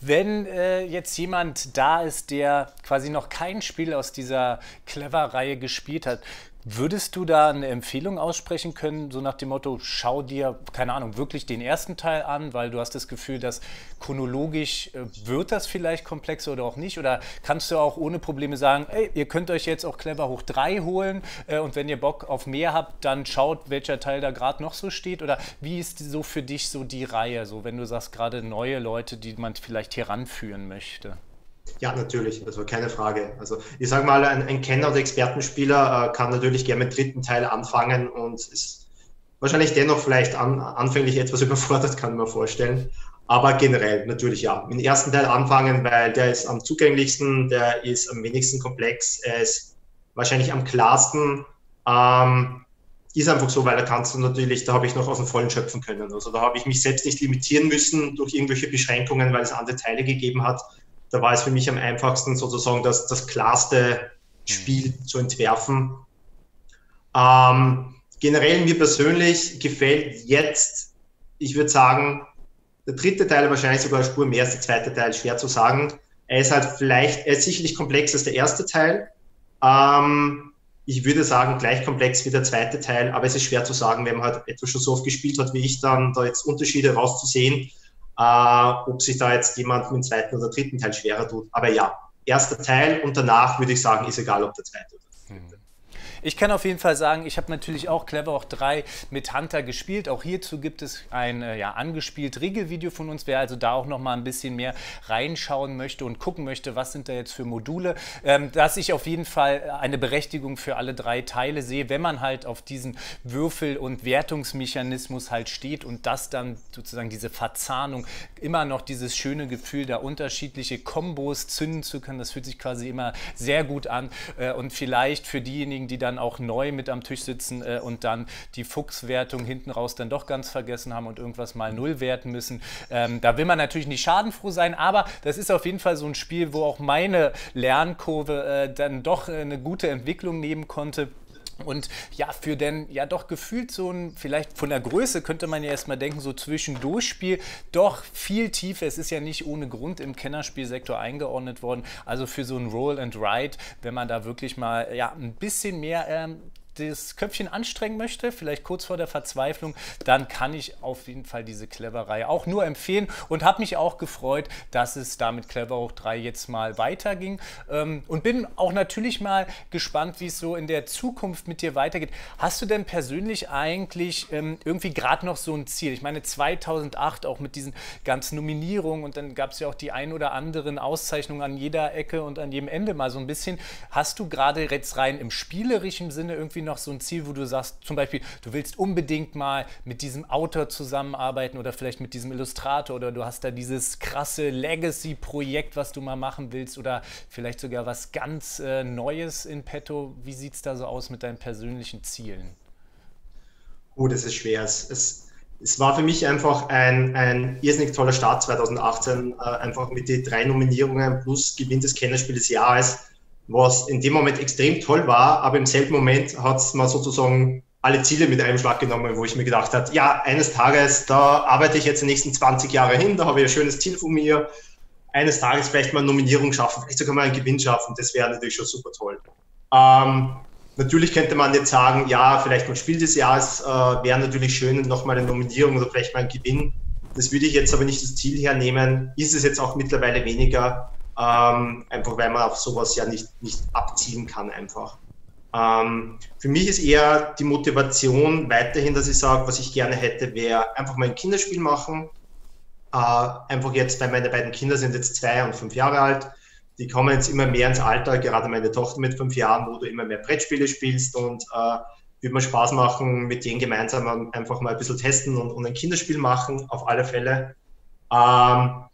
Wenn äh, jetzt jemand da ist, der quasi noch kein Spiel aus dieser Clever-Reihe gespielt hat, Würdest du da eine Empfehlung aussprechen können, so nach dem Motto, schau dir, keine Ahnung, wirklich den ersten Teil an, weil du hast das Gefühl, dass chronologisch äh, wird das vielleicht komplexer oder auch nicht? Oder kannst du auch ohne Probleme sagen, ey, ihr könnt euch jetzt auch clever hoch 3 holen äh, und wenn ihr Bock auf mehr habt, dann schaut, welcher Teil da gerade noch so steht? Oder wie ist so für dich so die Reihe, so wenn du sagst, gerade neue Leute, die man vielleicht hier ranführen möchte? Ja, natürlich, also keine Frage. Also ich sage mal, ein, ein Kenner- oder Expertenspieler äh, kann natürlich gerne mit dritten Teil anfangen und ist wahrscheinlich dennoch vielleicht an, anfänglich etwas überfordert, kann man vorstellen. Aber generell natürlich ja. Mit dem ersten Teil anfangen, weil der ist am zugänglichsten, der ist am wenigsten komplex, er ist wahrscheinlich am klarsten. Ähm, ist einfach so, weil da kannst du natürlich, da habe ich noch aus dem Vollen schöpfen können. Also da habe ich mich selbst nicht limitieren müssen durch irgendwelche Beschränkungen, weil es andere Teile gegeben hat da war es für mich am einfachsten, sozusagen das, das klarste Spiel zu entwerfen. Ähm, generell mir persönlich gefällt jetzt, ich würde sagen, der dritte Teil wahrscheinlich sogar Spur mehr als der zweite Teil, schwer zu sagen. Er ist halt vielleicht, er ist sicherlich komplexer als der erste Teil. Ähm, ich würde sagen, gleich komplex wie der zweite Teil, aber es ist schwer zu sagen, wenn man halt etwas schon so oft gespielt hat wie ich, dann da jetzt Unterschiede rauszusehen äh, ob sich da jetzt jemand mit dem zweiten oder dritten Teil schwerer tut. Aber ja, erster Teil und danach würde ich sagen, ist egal, ob der zweite oder der dritte. Ich kann auf jeden Fall sagen, ich habe natürlich auch Clever auch 3 mit Hunter gespielt. Auch hierzu gibt es ein äh, ja, angespielt Regelvideo von uns. Wer also da auch noch mal ein bisschen mehr reinschauen möchte und gucken möchte, was sind da jetzt für Module, ähm, dass ich auf jeden Fall eine Berechtigung für alle drei Teile sehe, wenn man halt auf diesen Würfel- und Wertungsmechanismus halt steht und das dann sozusagen diese Verzahnung, immer noch dieses schöne Gefühl, da unterschiedliche Kombos zünden zu können. Das fühlt sich quasi immer sehr gut an äh, und vielleicht für diejenigen, die dann auch neu mit am Tisch sitzen äh, und dann die Fuchswertung hinten raus dann doch ganz vergessen haben und irgendwas mal null werten müssen. Ähm, da will man natürlich nicht schadenfroh sein, aber das ist auf jeden Fall so ein Spiel, wo auch meine Lernkurve äh, dann doch äh, eine gute Entwicklung nehmen konnte. Und ja, für den ja doch gefühlt so ein, vielleicht von der Größe könnte man ja erstmal denken, so Zwischendurchspiel, doch viel tiefer. Es ist ja nicht ohne Grund im Kennerspielsektor eingeordnet worden. Also für so ein Roll and Ride, wenn man da wirklich mal ja, ein bisschen mehr ähm, das Köpfchen anstrengen möchte, vielleicht kurz vor der Verzweiflung, dann kann ich auf jeden Fall diese Cleverei auch nur empfehlen und habe mich auch gefreut, dass es da mit Clever hoch 3 jetzt mal weiterging ähm, und bin auch natürlich mal gespannt, wie es so in der Zukunft mit dir weitergeht. Hast du denn persönlich eigentlich ähm, irgendwie gerade noch so ein Ziel? Ich meine 2008 auch mit diesen ganzen Nominierungen und dann gab es ja auch die ein oder anderen Auszeichnungen an jeder Ecke und an jedem Ende mal so ein bisschen. Hast du gerade jetzt rein im spielerischen Sinne irgendwie noch noch so ein Ziel, wo du sagst, zum Beispiel, du willst unbedingt mal mit diesem Autor zusammenarbeiten oder vielleicht mit diesem Illustrator oder du hast da dieses krasse Legacy-Projekt, was du mal machen willst oder vielleicht sogar was ganz äh, Neues in petto. Wie sieht es da so aus mit deinen persönlichen Zielen? Oh, das ist schwer. Es, es, es war für mich einfach ein, ein irrsinnig toller Start 2018, äh, einfach mit den drei Nominierungen plus Gewinn des Kennerspiel des Jahres was in dem Moment extrem toll war, aber im selben Moment hat es mal sozusagen alle Ziele mit einem Schlag genommen, wo ich mir gedacht habe, ja, eines Tages, da arbeite ich jetzt die nächsten 20 Jahre hin, da habe ich ein schönes Ziel von mir, eines Tages vielleicht mal eine Nominierung schaffen, vielleicht sogar mal einen Gewinn schaffen, das wäre natürlich schon super toll. Ähm, natürlich könnte man jetzt sagen, ja, vielleicht mal Spiel des Jahres äh, wäre natürlich schön, nochmal eine Nominierung oder vielleicht mal ein Gewinn. Das würde ich jetzt aber nicht das Ziel hernehmen, ist es jetzt auch mittlerweile weniger ähm, einfach weil man auf sowas ja nicht, nicht abziehen kann einfach. Ähm, für mich ist eher die Motivation weiterhin, dass ich sage, was ich gerne hätte, wäre einfach mal ein Kinderspiel machen. Äh, einfach jetzt, weil meine beiden Kinder sind jetzt zwei und fünf Jahre alt. Die kommen jetzt immer mehr ins Alter, gerade meine Tochter mit fünf Jahren, wo du immer mehr Brettspiele spielst und äh, würde mir Spaß machen, mit denen gemeinsam einfach mal ein bisschen testen und, und ein Kinderspiel machen, auf alle Fälle. Ähm,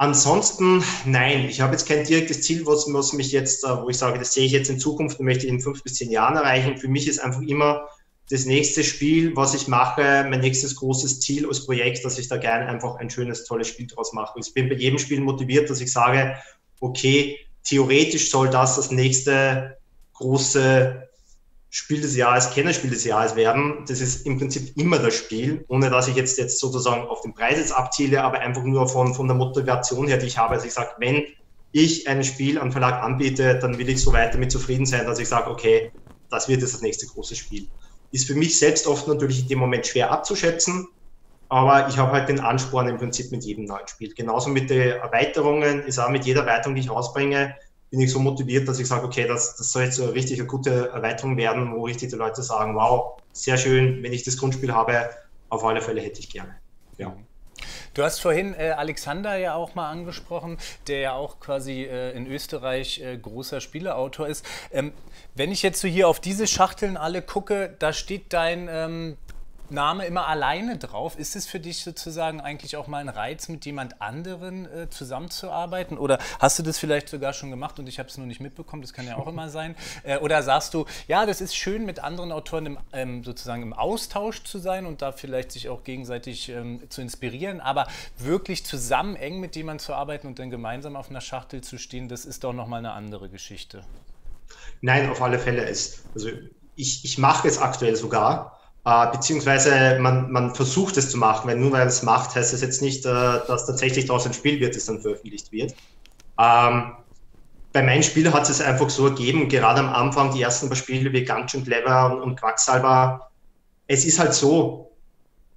Ansonsten, nein, ich habe jetzt kein direktes Ziel, was, was mich jetzt, äh, wo ich sage, das sehe ich jetzt in Zukunft und möchte ich in fünf bis zehn Jahren erreichen. Für mich ist einfach immer das nächste Spiel, was ich mache, mein nächstes großes Ziel als Projekt, dass ich da gerne einfach ein schönes, tolles Spiel draus mache. Ich bin bei jedem Spiel motiviert, dass ich sage, okay, theoretisch soll das das nächste große Spiel des Jahres, Kennerspiel des Jahres werden. Das ist im Prinzip immer das Spiel, ohne dass ich jetzt, jetzt sozusagen auf den Preis jetzt abziele, aber einfach nur von, von der Motivation her, die ich habe. Also ich sage, wenn ich ein Spiel an Verlag anbiete, dann will ich so weit damit zufrieden sein, dass ich sage, okay, das wird jetzt das nächste große Spiel. Ist für mich selbst oft natürlich in dem Moment schwer abzuschätzen, aber ich habe halt den Ansporn im Prinzip mit jedem neuen Spiel. Genauso mit den Erweiterungen, ist auch mit jeder Erweiterung, die ich rausbringe, bin ich so motiviert, dass ich sage, okay, das, das soll jetzt so eine richtig eine gute Erweiterung werden, wo richtig die Leute sagen, wow, sehr schön, wenn ich das Grundspiel habe, auf alle Fälle hätte ich gerne. Ja. Du hast vorhin äh, Alexander ja auch mal angesprochen, der ja auch quasi äh, in Österreich äh, großer Spieleautor ist. Ähm, wenn ich jetzt so hier auf diese Schachteln alle gucke, da steht dein, ähm, Name immer alleine drauf. Ist es für dich sozusagen eigentlich auch mal ein Reiz, mit jemand anderen äh, zusammenzuarbeiten? Oder hast du das vielleicht sogar schon gemacht und ich habe es nur nicht mitbekommen? Das kann ja auch immer sein. Äh, oder sagst du, ja, das ist schön, mit anderen Autoren im, ähm, sozusagen im Austausch zu sein und da vielleicht sich auch gegenseitig ähm, zu inspirieren, aber wirklich zusammen eng mit jemandem zu arbeiten und dann gemeinsam auf einer Schachtel zu stehen, das ist doch nochmal eine andere Geschichte. Nein, auf alle Fälle ist. Also ich, ich mache es aktuell sogar. Äh, beziehungsweise man, man versucht es zu machen, weil nur weil es macht, heißt es jetzt nicht, äh, dass tatsächlich daraus ein Spiel wird, das dann veröffentlicht wird. Ähm, bei meinem Spiel hat es einfach so ergeben, gerade am Anfang, die ersten paar Spiele wie Ganz schön Clever und, und Quacksalber, es ist halt so,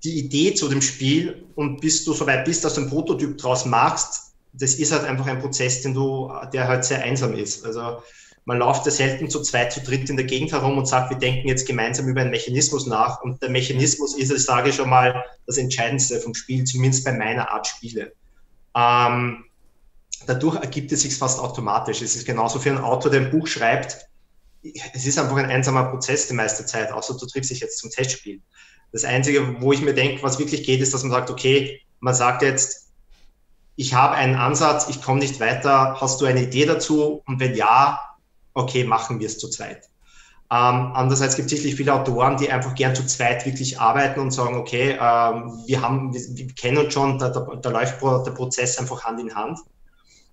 die Idee zu dem Spiel und bis du so weit bist, dass du einen Prototyp draus machst, das ist halt einfach ein Prozess, den du, der halt sehr einsam ist. Also man läuft ja selten zu zweit, zu dritt in der Gegend herum und sagt, wir denken jetzt gemeinsam über einen Mechanismus nach. Und der Mechanismus ist, ich sage schon mal, das Entscheidendste vom Spiel, zumindest bei meiner Art Spiele. Ähm, dadurch ergibt es sich fast automatisch. Es ist genauso für einen Autor, der ein Buch schreibt. Es ist einfach ein einsamer Prozess die meiste Zeit, außer du triffst dich jetzt zum Testspiel. Das Einzige, wo ich mir denke, was wirklich geht, ist, dass man sagt, okay, man sagt jetzt, ich habe einen Ansatz, ich komme nicht weiter, hast du eine Idee dazu? Und wenn ja, okay, machen wir es zu zweit. Ähm, andererseits gibt es sicherlich viele Autoren, die einfach gern zu zweit wirklich arbeiten und sagen, okay, ähm, wir, haben, wir, wir, kennen uns schon, da, da, da, läuft der Prozess einfach Hand in Hand.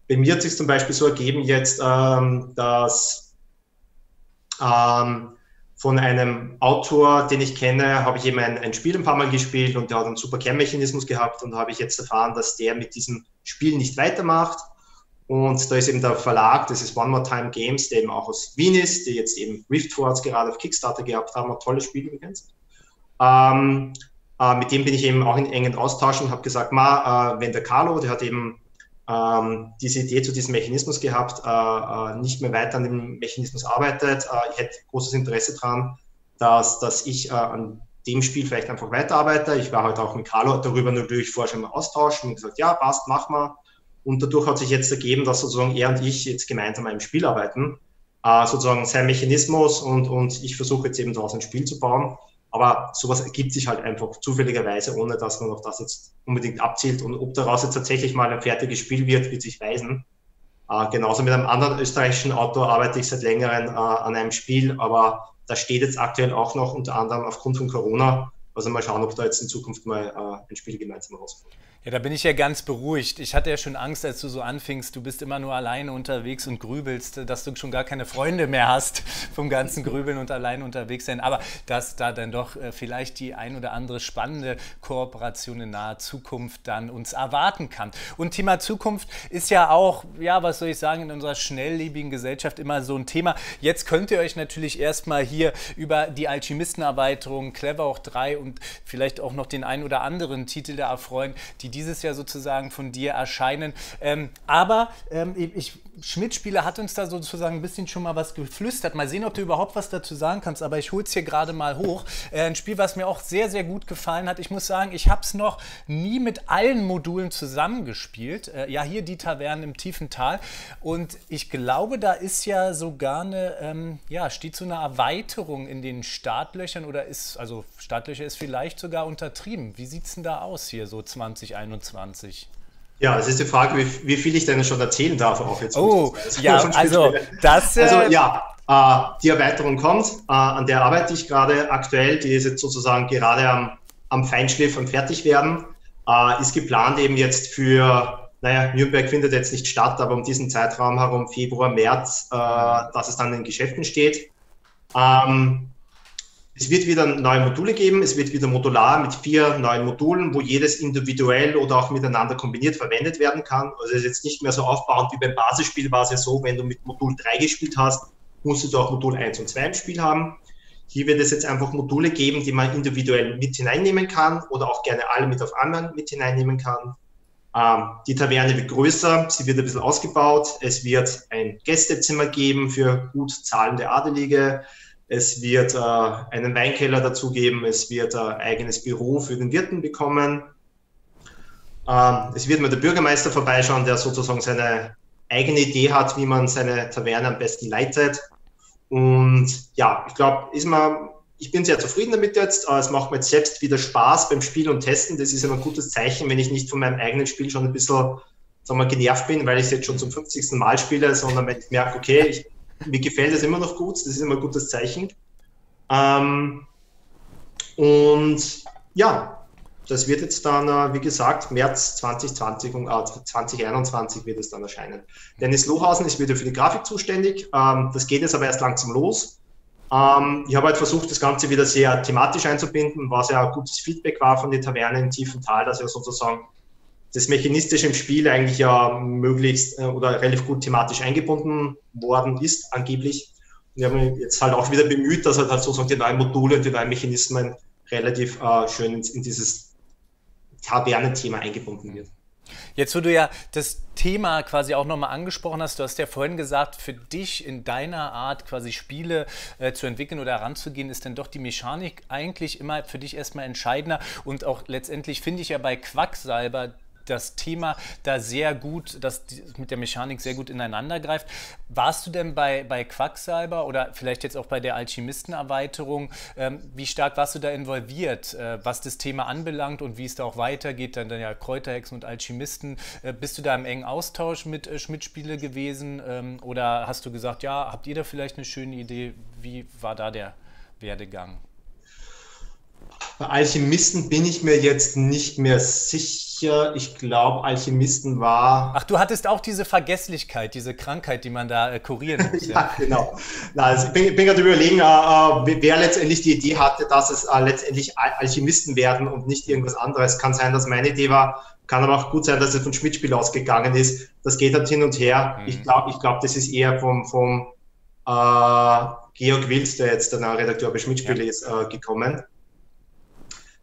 Bei mir hat sich zum Beispiel so ergeben jetzt, ähm, dass ähm, von einem Autor, den ich kenne, habe ich eben ein, ein, Spiel ein paar Mal gespielt und der hat einen super Kernmechanismus gehabt und habe ich jetzt erfahren, dass der mit diesem Spiel nicht weitermacht und da ist eben der Verlag, das ist One More Time Games, der eben auch aus Wien ist, die jetzt eben Rift Force gerade auf Kickstarter gehabt haben, ein tolles Spiel übrigens. Ähm, äh, mit dem bin ich eben auch in engen Austausch und habe gesagt, ma, äh, wenn der Carlo, der hat eben ähm, diese Idee zu diesem Mechanismus gehabt, äh, äh nicht mehr weiter an dem Mechanismus arbeitet, äh, ich hätte großes Interesse daran, dass, dass ich äh, an dem Spiel vielleicht einfach weiterarbeite. Ich war heute auch mit Carlo darüber natürlich vorher schon im Austausch und gesagt, ja, passt, mach mal. Und dadurch hat sich jetzt ergeben, dass sozusagen er und ich jetzt gemeinsam an einem Spiel arbeiten. Äh, sozusagen sein Mechanismus und, und ich versuche jetzt eben daraus ein Spiel zu bauen. Aber sowas ergibt sich halt einfach zufälligerweise, ohne dass man auf das jetzt unbedingt abzielt. Und ob daraus jetzt tatsächlich mal ein fertiges Spiel wird, wird sich weisen. Äh, genauso mit einem anderen österreichischen Autor arbeite ich seit längerem äh, an einem Spiel, aber da steht jetzt aktuell auch noch unter anderem aufgrund von Corona. Also mal schauen, ob da jetzt in Zukunft mal äh, ein Spiel gemeinsam rauskommt. Ja, da bin ich ja ganz beruhigt. Ich hatte ja schon Angst, als du so anfingst, du bist immer nur alleine unterwegs und grübelst, dass du schon gar keine Freunde mehr hast vom ganzen Grübeln und alleine unterwegs sein. Aber dass da dann doch äh, vielleicht die ein oder andere spannende Kooperation in naher Zukunft dann uns erwarten kann. Und Thema Zukunft ist ja auch, ja, was soll ich sagen, in unserer schnelllebigen Gesellschaft immer so ein Thema. Jetzt könnt ihr euch natürlich erstmal hier über die Alchemistenerweiterung, Clever auch 3 und vielleicht auch noch den ein oder anderen Titel da erfreuen, die dieses Jahr sozusagen von dir erscheinen. Ähm, aber ähm, ich, Schmidt-Spieler hat uns da sozusagen ein bisschen schon mal was geflüstert. Mal sehen, ob du überhaupt was dazu sagen kannst. Aber ich hole es hier gerade mal hoch. Äh, ein Spiel, was mir auch sehr, sehr gut gefallen hat. Ich muss sagen, ich habe es noch nie mit allen Modulen zusammengespielt. Äh, ja, hier die Tavernen im tiefen Tal. Und ich glaube, da ist ja sogar eine, ähm, ja, steht so eine Erweiterung in den Startlöchern oder ist, also Startlöcher ist vielleicht sogar untertrieben. Wie sieht es denn da aus hier so 2021? Ja, es ist die Frage, wie, wie, viel ich denn schon erzählen darf auch jetzt. Oh, ja, also das... Äh also ja, äh, die Erweiterung kommt, äh, an der arbeite ich gerade aktuell, die ist jetzt sozusagen gerade am, am Feinschliff und fertig werden. Äh, ist geplant eben jetzt für, naja, Nürnberg findet jetzt nicht statt, aber um diesen Zeitraum herum, Februar, März, äh, dass es dann in Geschäften steht. Ähm, es wird wieder neue Module geben, es wird wieder modular mit vier neuen Modulen, wo jedes individuell oder auch miteinander kombiniert verwendet werden kann. Also es ist jetzt nicht mehr so aufbauend wie beim Basisspiel war es ja so, wenn du mit Modul 3 gespielt hast, musst du auch Modul 1 und 2 im Spiel haben. Hier wird es jetzt einfach Module geben, die man individuell mit hineinnehmen kann oder auch gerne alle mit auf einmal mit hineinnehmen kann. Ähm, die Taverne wird größer, sie wird ein bisschen ausgebaut. Es wird ein Gästezimmer geben für gut zahlende Adelige. Es wird äh, einen Weinkeller dazugeben. Es wird ein eigenes Büro für den Wirten bekommen. Ähm, es wird mal der Bürgermeister vorbeischauen, der sozusagen seine eigene Idee hat, wie man seine Taverne am besten leitet. Und ja, ich glaube, ich bin sehr zufrieden damit jetzt. Es macht mir jetzt selbst wieder Spaß beim Spielen und Testen. Das ist immer ein gutes Zeichen, wenn ich nicht von meinem eigenen Spiel schon ein bisschen sagen wir, genervt bin, weil ich es jetzt schon zum 50. Mal spiele, sondern wenn ich merke, okay, ich mir gefällt es immer noch gut, das ist immer ein gutes Zeichen. Ähm, und ja, das wird jetzt dann, äh, wie gesagt, März 2020 und äh, 2021 wird es dann erscheinen. Dennis Lohausen ist wieder für die Grafik zuständig. Ähm, das geht jetzt aber erst langsam los. Ähm, ich habe halt versucht, das Ganze wieder sehr thematisch einzubinden, was ja ein gutes Feedback war von den Tavernen im tiefen Tal, dass ja sozusagen das Mechanistische im Spiel eigentlich ja möglichst äh, oder relativ gut thematisch eingebunden worden ist, angeblich. Und ich habe mich jetzt halt auch wieder bemüht, dass halt, halt sozusagen die neuen Module und die neuen Mechanismen relativ äh, schön in, in dieses Tavernenthema eingebunden wird. Jetzt, wo du ja das Thema quasi auch nochmal angesprochen hast, du hast ja vorhin gesagt, für dich in deiner Art quasi Spiele äh, zu entwickeln oder heranzugehen, ist dann doch die Mechanik eigentlich immer für dich erstmal entscheidender und auch letztendlich finde ich ja bei Quacksalber das Thema da sehr gut, dass mit der Mechanik sehr gut ineinander greift. Warst du denn bei, bei Quacksalber oder vielleicht jetzt auch bei der Alchemistenerweiterung, ähm, wie stark warst du da involviert, äh, was das Thema anbelangt und wie es da auch weitergeht, dann, dann ja Kräuterhexen und Alchemisten. Äh, bist du da im engen Austausch mit äh, Schmidt-Spiele gewesen ähm, oder hast du gesagt, ja, habt ihr da vielleicht eine schöne Idee? Wie war da der Werdegang? Bei Alchemisten bin ich mir jetzt nicht mehr sicher. Ich glaube, Alchemisten war. Ach, du hattest auch diese Vergesslichkeit, diese Krankheit, die man da äh, kurieren muss. ja, genau. Na, also ich bin, bin gerade überlegen, äh, äh wer letztendlich die Idee hatte, dass es äh, letztendlich Alchemisten werden und nicht irgendwas anderes. Kann sein, dass meine Idee war. Kann aber auch gut sein, dass es von Schmidt-Spiel ausgegangen ist. Das geht halt hin und her. Mhm. Ich glaube, ich glaub, das ist eher vom, vom äh, Georg Wills, der jetzt der Redakteur bei Schmidt-Spiel ja. ist, äh, gekommen.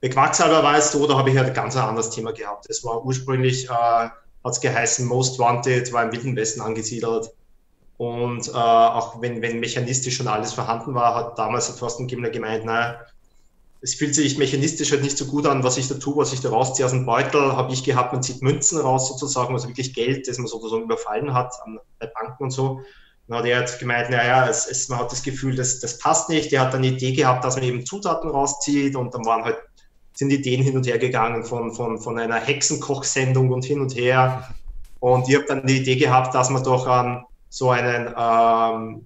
Bei Quacksalber war es so, da habe ich halt ein ganz anderes Thema gehabt. Es war ursprünglich, äh, hat es geheißen, Most Wanted, war im Wilden Westen angesiedelt. Und äh, auch wenn, wenn mechanistisch schon alles vorhanden war, hat damals hat Thorsten Gimmler gemeint, naja, es fühlt sich mechanistisch halt nicht so gut an, was ich da tue, was ich da rausziehe aus dem Beutel, habe ich gehabt, man zieht Münzen raus sozusagen, also wirklich Geld, das man sozusagen überfallen hat an, bei Banken und so. Dann hat er hat gemeint, naja, es, es, man hat das Gefühl, das, das passt nicht. Er hat dann die Idee gehabt, dass man eben Zutaten rauszieht und dann waren halt sind Ideen hin und her gegangen von, von, von einer Hexenkochsendung und hin und her. Und ich habe dann die Idee gehabt, dass man doch an so einen, ähm,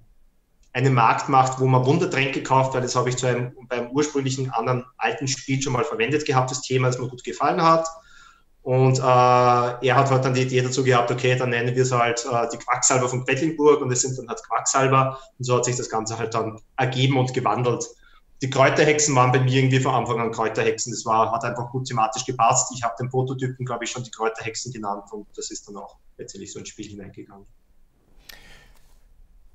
einen Markt macht, wo man Wundertränke kauft, weil das habe ich zu einem, beim ursprünglichen anderen alten Spiel schon mal verwendet gehabt, das Thema, das mir gut gefallen hat. Und äh, er hat halt dann die Idee dazu gehabt, okay, dann nennen wir es halt äh, die Quacksalber von Quedlinburg und es sind dann halt Quacksalber. Und so hat sich das Ganze halt dann ergeben und gewandelt die Kräuterhexen waren bei mir irgendwie von Anfang an Kräuterhexen. Das war, hat einfach gut thematisch gepasst. Ich habe den Prototypen, glaube ich, schon die Kräuterhexen genannt und das ist dann auch letztendlich so ins Spiel hineingegangen.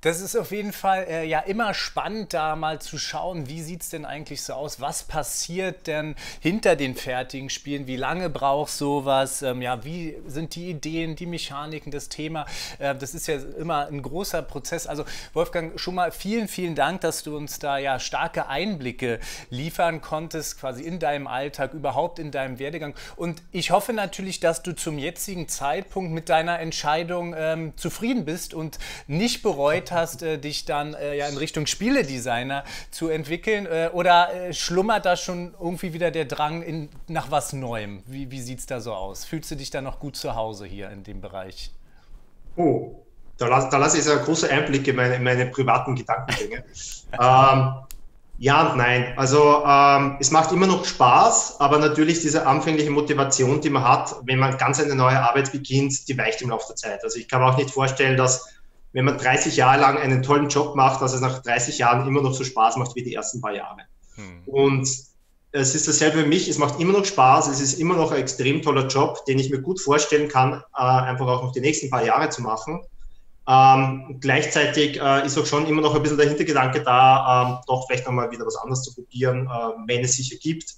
Das ist auf jeden Fall äh, ja immer spannend, da mal zu schauen, wie sieht es denn eigentlich so aus? Was passiert denn hinter den fertigen Spielen? Wie lange braucht sowas? Ähm, ja, wie sind die Ideen, die Mechaniken, das Thema? Äh, das ist ja immer ein großer Prozess. Also Wolfgang, schon mal vielen, vielen Dank, dass du uns da ja starke Einblicke liefern konntest, quasi in deinem Alltag, überhaupt in deinem Werdegang. Und ich hoffe natürlich, dass du zum jetzigen Zeitpunkt mit deiner Entscheidung ähm, zufrieden bist und nicht bereut hast, äh, dich dann äh, ja in Richtung Spieledesigner zu entwickeln? Äh, oder äh, schlummert da schon irgendwie wieder der Drang in, nach was Neuem? Wie, wie sieht es da so aus? Fühlst du dich da noch gut zu Hause hier in dem Bereich? Oh, da, lasse da lass ich einen großen Einblick in meine, in meine privaten Gedankengänge. ähm, ja und nein. Also ähm, es macht immer noch Spaß, aber natürlich diese anfängliche Motivation, die man hat, wenn man ganz eine neue Arbeit beginnt, die weicht im Laufe der Zeit. Also ich kann mir auch nicht vorstellen, dass wenn man 30 Jahre lang einen tollen Job macht, dass es nach 30 Jahren immer noch so Spaß macht wie die ersten paar Jahre. Hm. Und es ist dasselbe für mich, es macht immer noch Spaß, es ist immer noch ein extrem toller Job, den ich mir gut vorstellen kann, äh, einfach auch noch die nächsten paar Jahre zu machen. Ähm, gleichzeitig äh, ist auch schon immer noch ein bisschen der Hintergedanke da, ähm, doch vielleicht nochmal wieder was anderes zu probieren, äh, wenn es sich ergibt.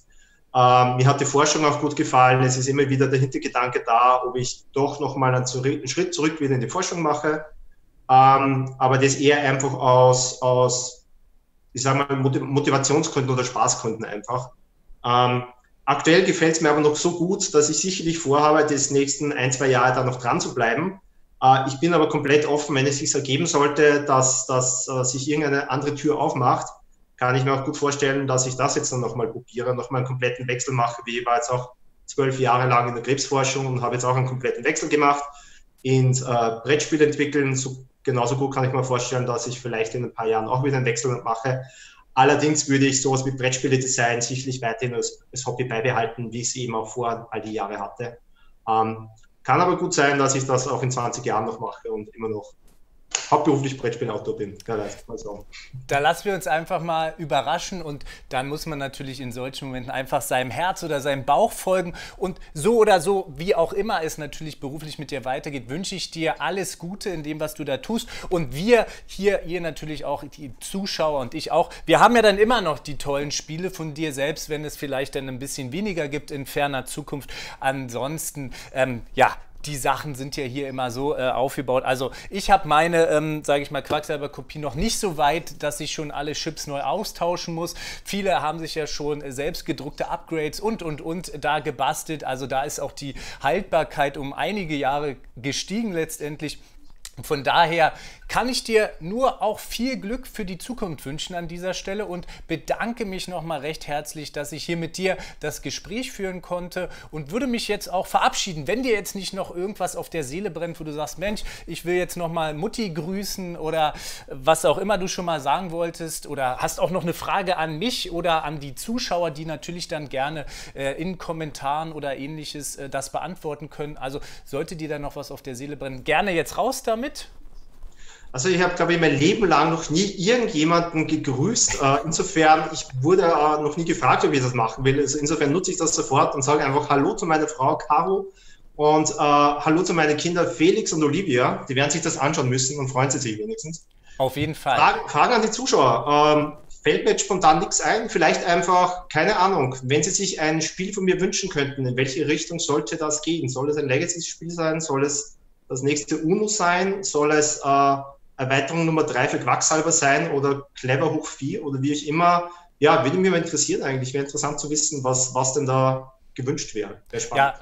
Ähm, mir hat die Forschung auch gut gefallen. Es ist immer wieder der Hintergedanke da, ob ich doch nochmal einen, einen Schritt zurück wieder in die Forschung mache ähm, aber das eher einfach aus, aus ich sage mal, Motivationsgründen oder Spaßgründen einfach. Ähm, aktuell gefällt es mir aber noch so gut, dass ich sicherlich vorhabe, die nächsten ein, zwei Jahre da noch dran zu bleiben. Äh, ich bin aber komplett offen, wenn es sich ergeben sollte, dass, dass äh, sich irgendeine andere Tür aufmacht, kann ich mir auch gut vorstellen, dass ich das jetzt dann nochmal probiere, nochmal einen kompletten Wechsel mache, wie ich war jetzt auch zwölf Jahre lang in der Krebsforschung und habe jetzt auch einen kompletten Wechsel gemacht ins äh, Brettspiel entwickeln, so genauso gut kann ich mir vorstellen, dass ich vielleicht in ein paar Jahren auch wieder einen Wechsel mache. Allerdings würde ich sowas wie Brettspiele-Design sicherlich weiterhin als, als, Hobby beibehalten, wie ich es eben auch vor all die Jahre hatte. Ähm, kann aber gut sein, dass ich das auch in 20 Jahren noch mache und immer noch hauptberuflich Brettspielautor bin. Also. Da lassen wir uns einfach mal überraschen und dann muss man natürlich in solchen Momenten einfach seinem Herz oder seinem Bauch folgen und so oder so, wie auch immer es natürlich beruflich mit dir weitergeht, wünsche ich dir alles Gute in dem, was du da tust und wir hier, ihr natürlich auch, die Zuschauer und ich auch, wir haben ja dann immer noch die tollen Spiele von dir selbst, wenn es vielleicht dann ein bisschen weniger gibt in ferner Zukunft. Ansonsten, ähm, ja, die Sachen sind ja hier immer so äh, aufgebaut. Also ich habe meine, ähm, sage ich mal, Quacksalber-Kopie noch nicht so weit, dass ich schon alle Chips neu austauschen muss. Viele haben sich ja schon selbst gedruckte Upgrades und, und, und da gebastelt. Also da ist auch die Haltbarkeit um einige Jahre gestiegen letztendlich. Von daher kann ich dir nur auch viel Glück für die Zukunft wünschen an dieser Stelle und bedanke mich nochmal recht herzlich, dass ich hier mit dir das Gespräch führen konnte und würde mich jetzt auch verabschieden. Wenn dir jetzt nicht noch irgendwas auf der Seele brennt, wo du sagst, Mensch, ich will jetzt nochmal Mutti grüßen oder was auch immer du schon mal sagen wolltest oder hast auch noch eine Frage an mich oder an die Zuschauer, die natürlich dann gerne äh, in Kommentaren oder ähnliches äh, das beantworten können. Also sollte dir da noch was auf der Seele brennen, gerne jetzt raus damit. Also ich habe, glaube ich, mein Leben lang noch nie irgendjemanden gegrüßt. Äh, insofern, ich wurde äh, noch nie gefragt, ob ich das machen will. Also insofern nutze ich das sofort und sage einfach Hallo zu meiner Frau Caro und äh, Hallo zu meinen Kindern Felix und Olivia. Die werden sich das anschauen müssen und freuen sich wenigstens. Auf jeden Fall. Fragen, Fragen an die Zuschauer. Ähm, fällt mir jetzt spontan nichts ein. Vielleicht einfach, keine Ahnung, wenn Sie sich ein Spiel von mir wünschen könnten, in welche Richtung sollte das gehen? Soll es ein Legacy-Spiel sein? Soll es das nächste UNO sein? Soll es äh, Erweiterung Nummer drei für Quacksalber sein oder Clever hoch vier oder wie ich immer. Ja, würde mich interessieren eigentlich. Wäre interessant zu wissen, was, was denn da gewünscht wäre. Wäre. Ja,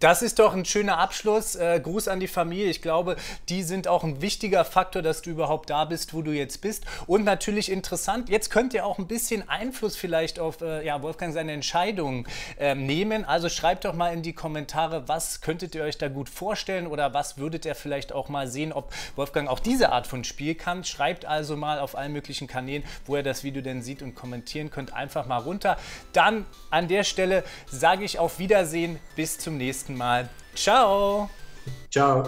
das ist doch ein schöner Abschluss. Äh, Gruß an die Familie. Ich glaube, die sind auch ein wichtiger Faktor, dass du überhaupt da bist, wo du jetzt bist. Und natürlich interessant, jetzt könnt ihr auch ein bisschen Einfluss vielleicht auf äh, ja, Wolfgang seine Entscheidungen äh, nehmen. Also schreibt doch mal in die Kommentare, was könntet ihr euch da gut vorstellen oder was würdet ihr vielleicht auch mal sehen, ob Wolfgang auch diese Art von Spiel kann. Schreibt also mal auf allen möglichen Kanälen, wo ihr das Video denn sieht und kommentieren könnt, einfach mal runter. Dann an der Stelle sage ich auf Wiedersehen. Bis zum nächsten Mal nächsten Mal. Ciao. Ciao.